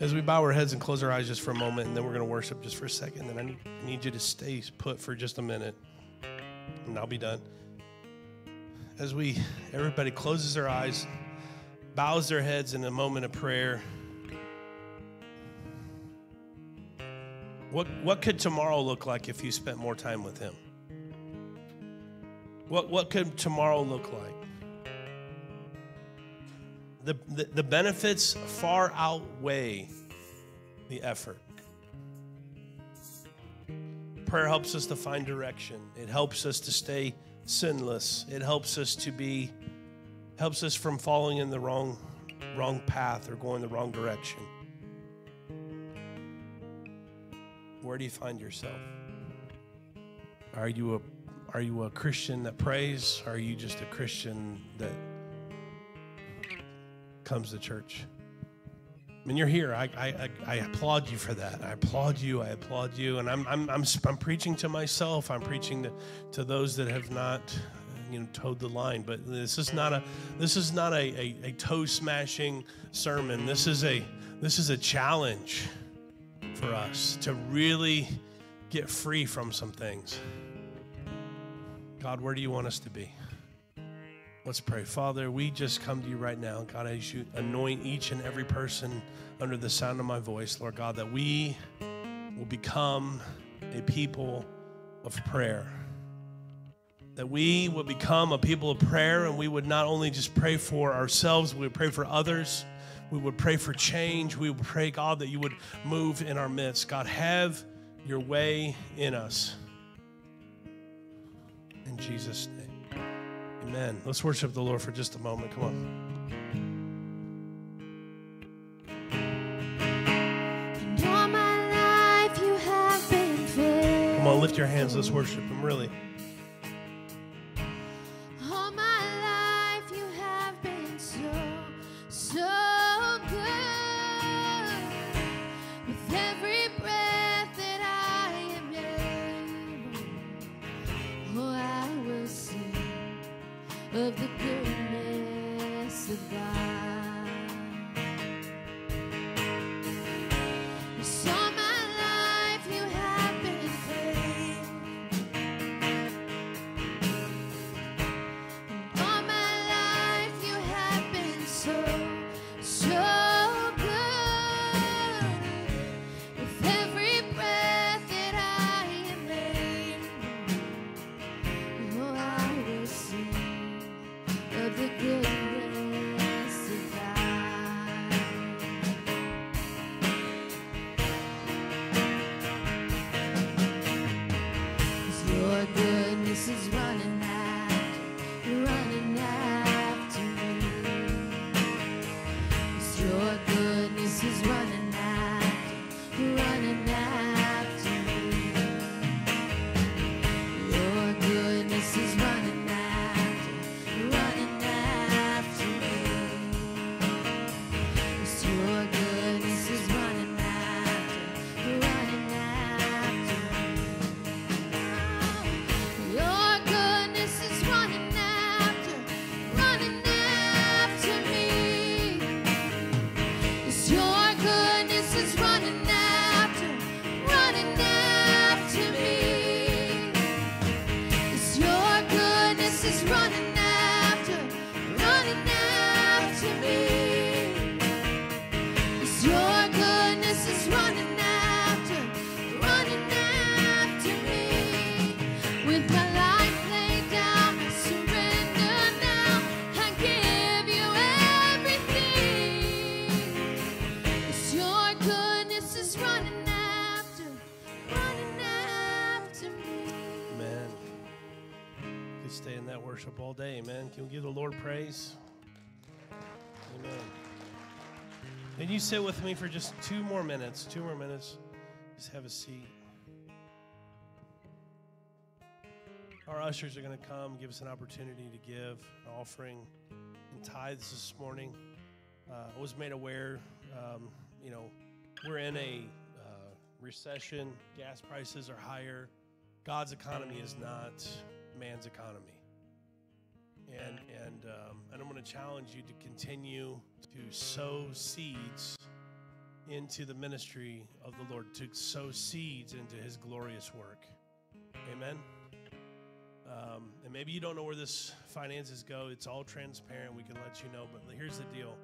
As we bow our heads and close our eyes just for a moment, and then we're going to worship just for a second, then I need, I need you to stay put for just a minute, and I'll be done. As we, everybody closes their eyes, bows their heads in a moment of prayer. What, what could tomorrow look like if you spent more time with Him? What, what could tomorrow look like? The, the, benefits far outweigh the effort. Prayer helps us to find direction. It helps us to stay sinless. It helps us to be helps us from falling in the wrong wrong path or going the wrong direction. Where do you find yourself? Are you a are you a Christian that prays? Are you just a Christian that comes to church? I mean, you're here. I, I, I applaud you for that. I applaud you. I applaud you. And I'm, I'm, I'm, I'm preaching to myself. I'm preaching to, to those that have not, you know, toed the line. But this is not a, this is not a, a, a toe smashing sermon. This is a, this is a challenge for us to really get free from some things. God, where do you want us to be? Let's pray. Father, we just come to you right now. God, as you anoint each and every person under the sound of my voice, Lord God, that we will become a people of prayer. That we would become a people of prayer and we would not only just pray for ourselves, we would pray for others. We would pray for change. We would pray, God, that you would move in our midst. God, have your way in us. In Jesus' name. Amen. Let's worship the Lord for just a moment. Come on. And all my life you have been faithful. Come on, lift your hands. Let's worship Him, really. Of the all day, amen. Can we give the Lord praise? Amen. And you sit with me for just two more minutes. Two more minutes. Just have a seat. Our ushers are going to come, give us an opportunity to give an offering and tithes this morning. Uh, I was made aware, um, you know, we're in a uh, recession, gas prices are higher. God's economy is not man's economy. And, and, um, and I'm going to challenge you to continue to sow seeds into the ministry of the Lord, to sow seeds into his glorious work. Amen. Um, and maybe you don't know where this finances go. It's all transparent. We can let you know. But here's the deal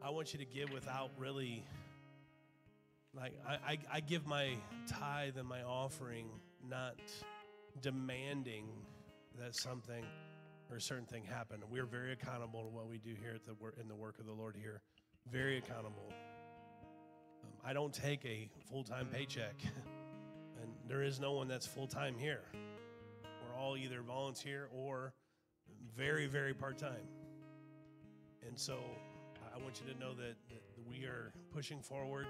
I want you to give without really, like, I, I, I give my tithe and my offering not demanding that something or a certain thing happen. We're very accountable to what we do here at the in the work of the Lord here. Very accountable. Um, I don't take a full time paycheck, and there is no one that's full time here. We're all either volunteer or very, very part time. And so I want you to know that, that we are pushing forward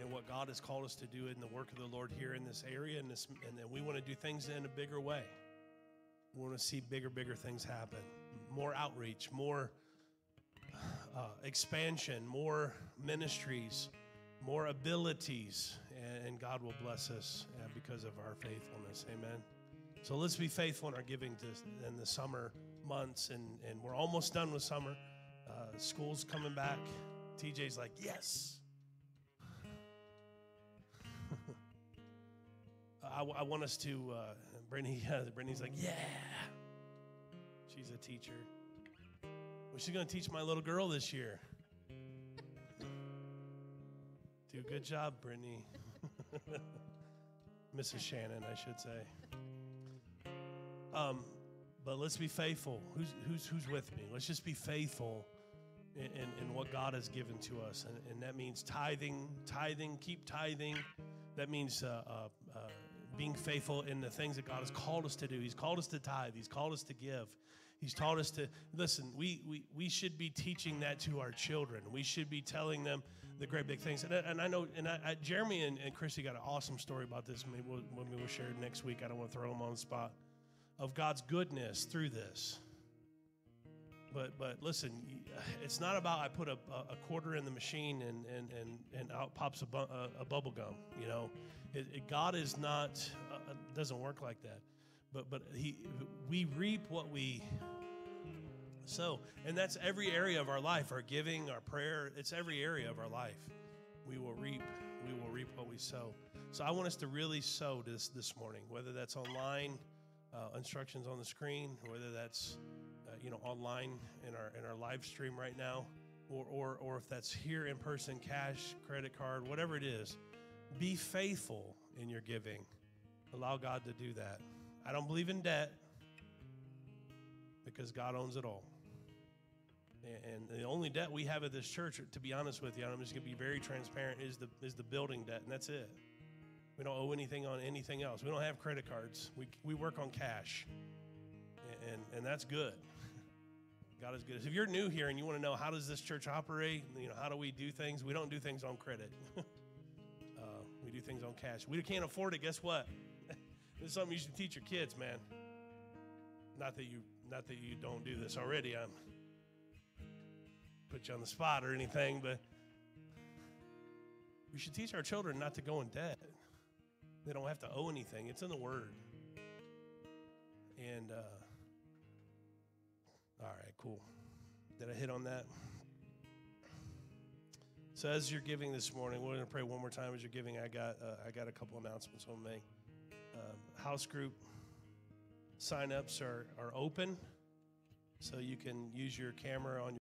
in what God has called us to do in the work of the Lord here in this area, and, this, and that we want to do things in a bigger way. We want to see bigger, bigger things happen, more outreach, more uh, expansion, more ministries, more abilities, and, God will bless us uh, because of our faithfulness. Amen. So let's be faithful in our giving to, in the summer months, and, and we're almost done with summer. Uh, school's coming back. TJ's like, yes. I, I, want us to, uh, Brittany, uh, Brittany's like, yeah. She's a teacher. Well, she's going to teach my little girl this year. Do a good job, Brittany. Mrs. Shannon, I should say. Um, but let's be faithful. Who's, who's, who's with me? Let's just be faithful in, in, in what God has given to us. And, and, that means tithing, tithing, keep tithing. That means uh, uh, uh, being faithful in the things that God has called us to do. He's called us to tithe, He's called us to give. He's taught us to listen. We, we, we should be teaching that to our children. We should be telling them the great big things. And, and I know, and I, I, Jeremy and, and Christy got an awesome story about this. Maybe we'll, maybe we'll share it next week. I don't want to throw them on the spot of God's goodness through this. But but listen, it's not about I put a, a quarter in the machine and and and, and out pops a, bu- a, a bubble gum. You know, it, it, God is not uh, doesn't work like that. But but he we reap what we sow, and that's every area of our life. Our giving, our prayer, it's every area of our life. We will reap. We will reap what we sow. So I want us to really sow this this morning, whether that's online uh, instructions on the screen, whether that's uh, you know online in our in our live stream right now, or, or or if that's here in person, cash, credit card, whatever it is. Be faithful in your giving. Allow God to do that. I don't believe in debt because God owns it all. And the only debt we have at this church, to be honest with you, I'm just going to be very transparent, is the is the building debt, and that's it. We don't owe anything on anything else. We don't have credit cards. We, we work on cash. And, and, and that's good. God is good. If you're new here and you want to know how does this church operate, you know, how do we do things? We don't do things on credit. we do things on cash. We can't afford it. Guess what? this is something you should teach your kids, man. Not that you not that you don't do this already. I'm put you on the spot or anything, but we should teach our children not to go in debt. They don't have to owe anything, it's in the Word. And, uh, all right, cool. Did I hit on that? So as you're giving this morning, we're going to pray one more time as you're giving. I got uh, I got a couple announcements on me. Um, house group sign-ups are, are open, so you can use your camera on your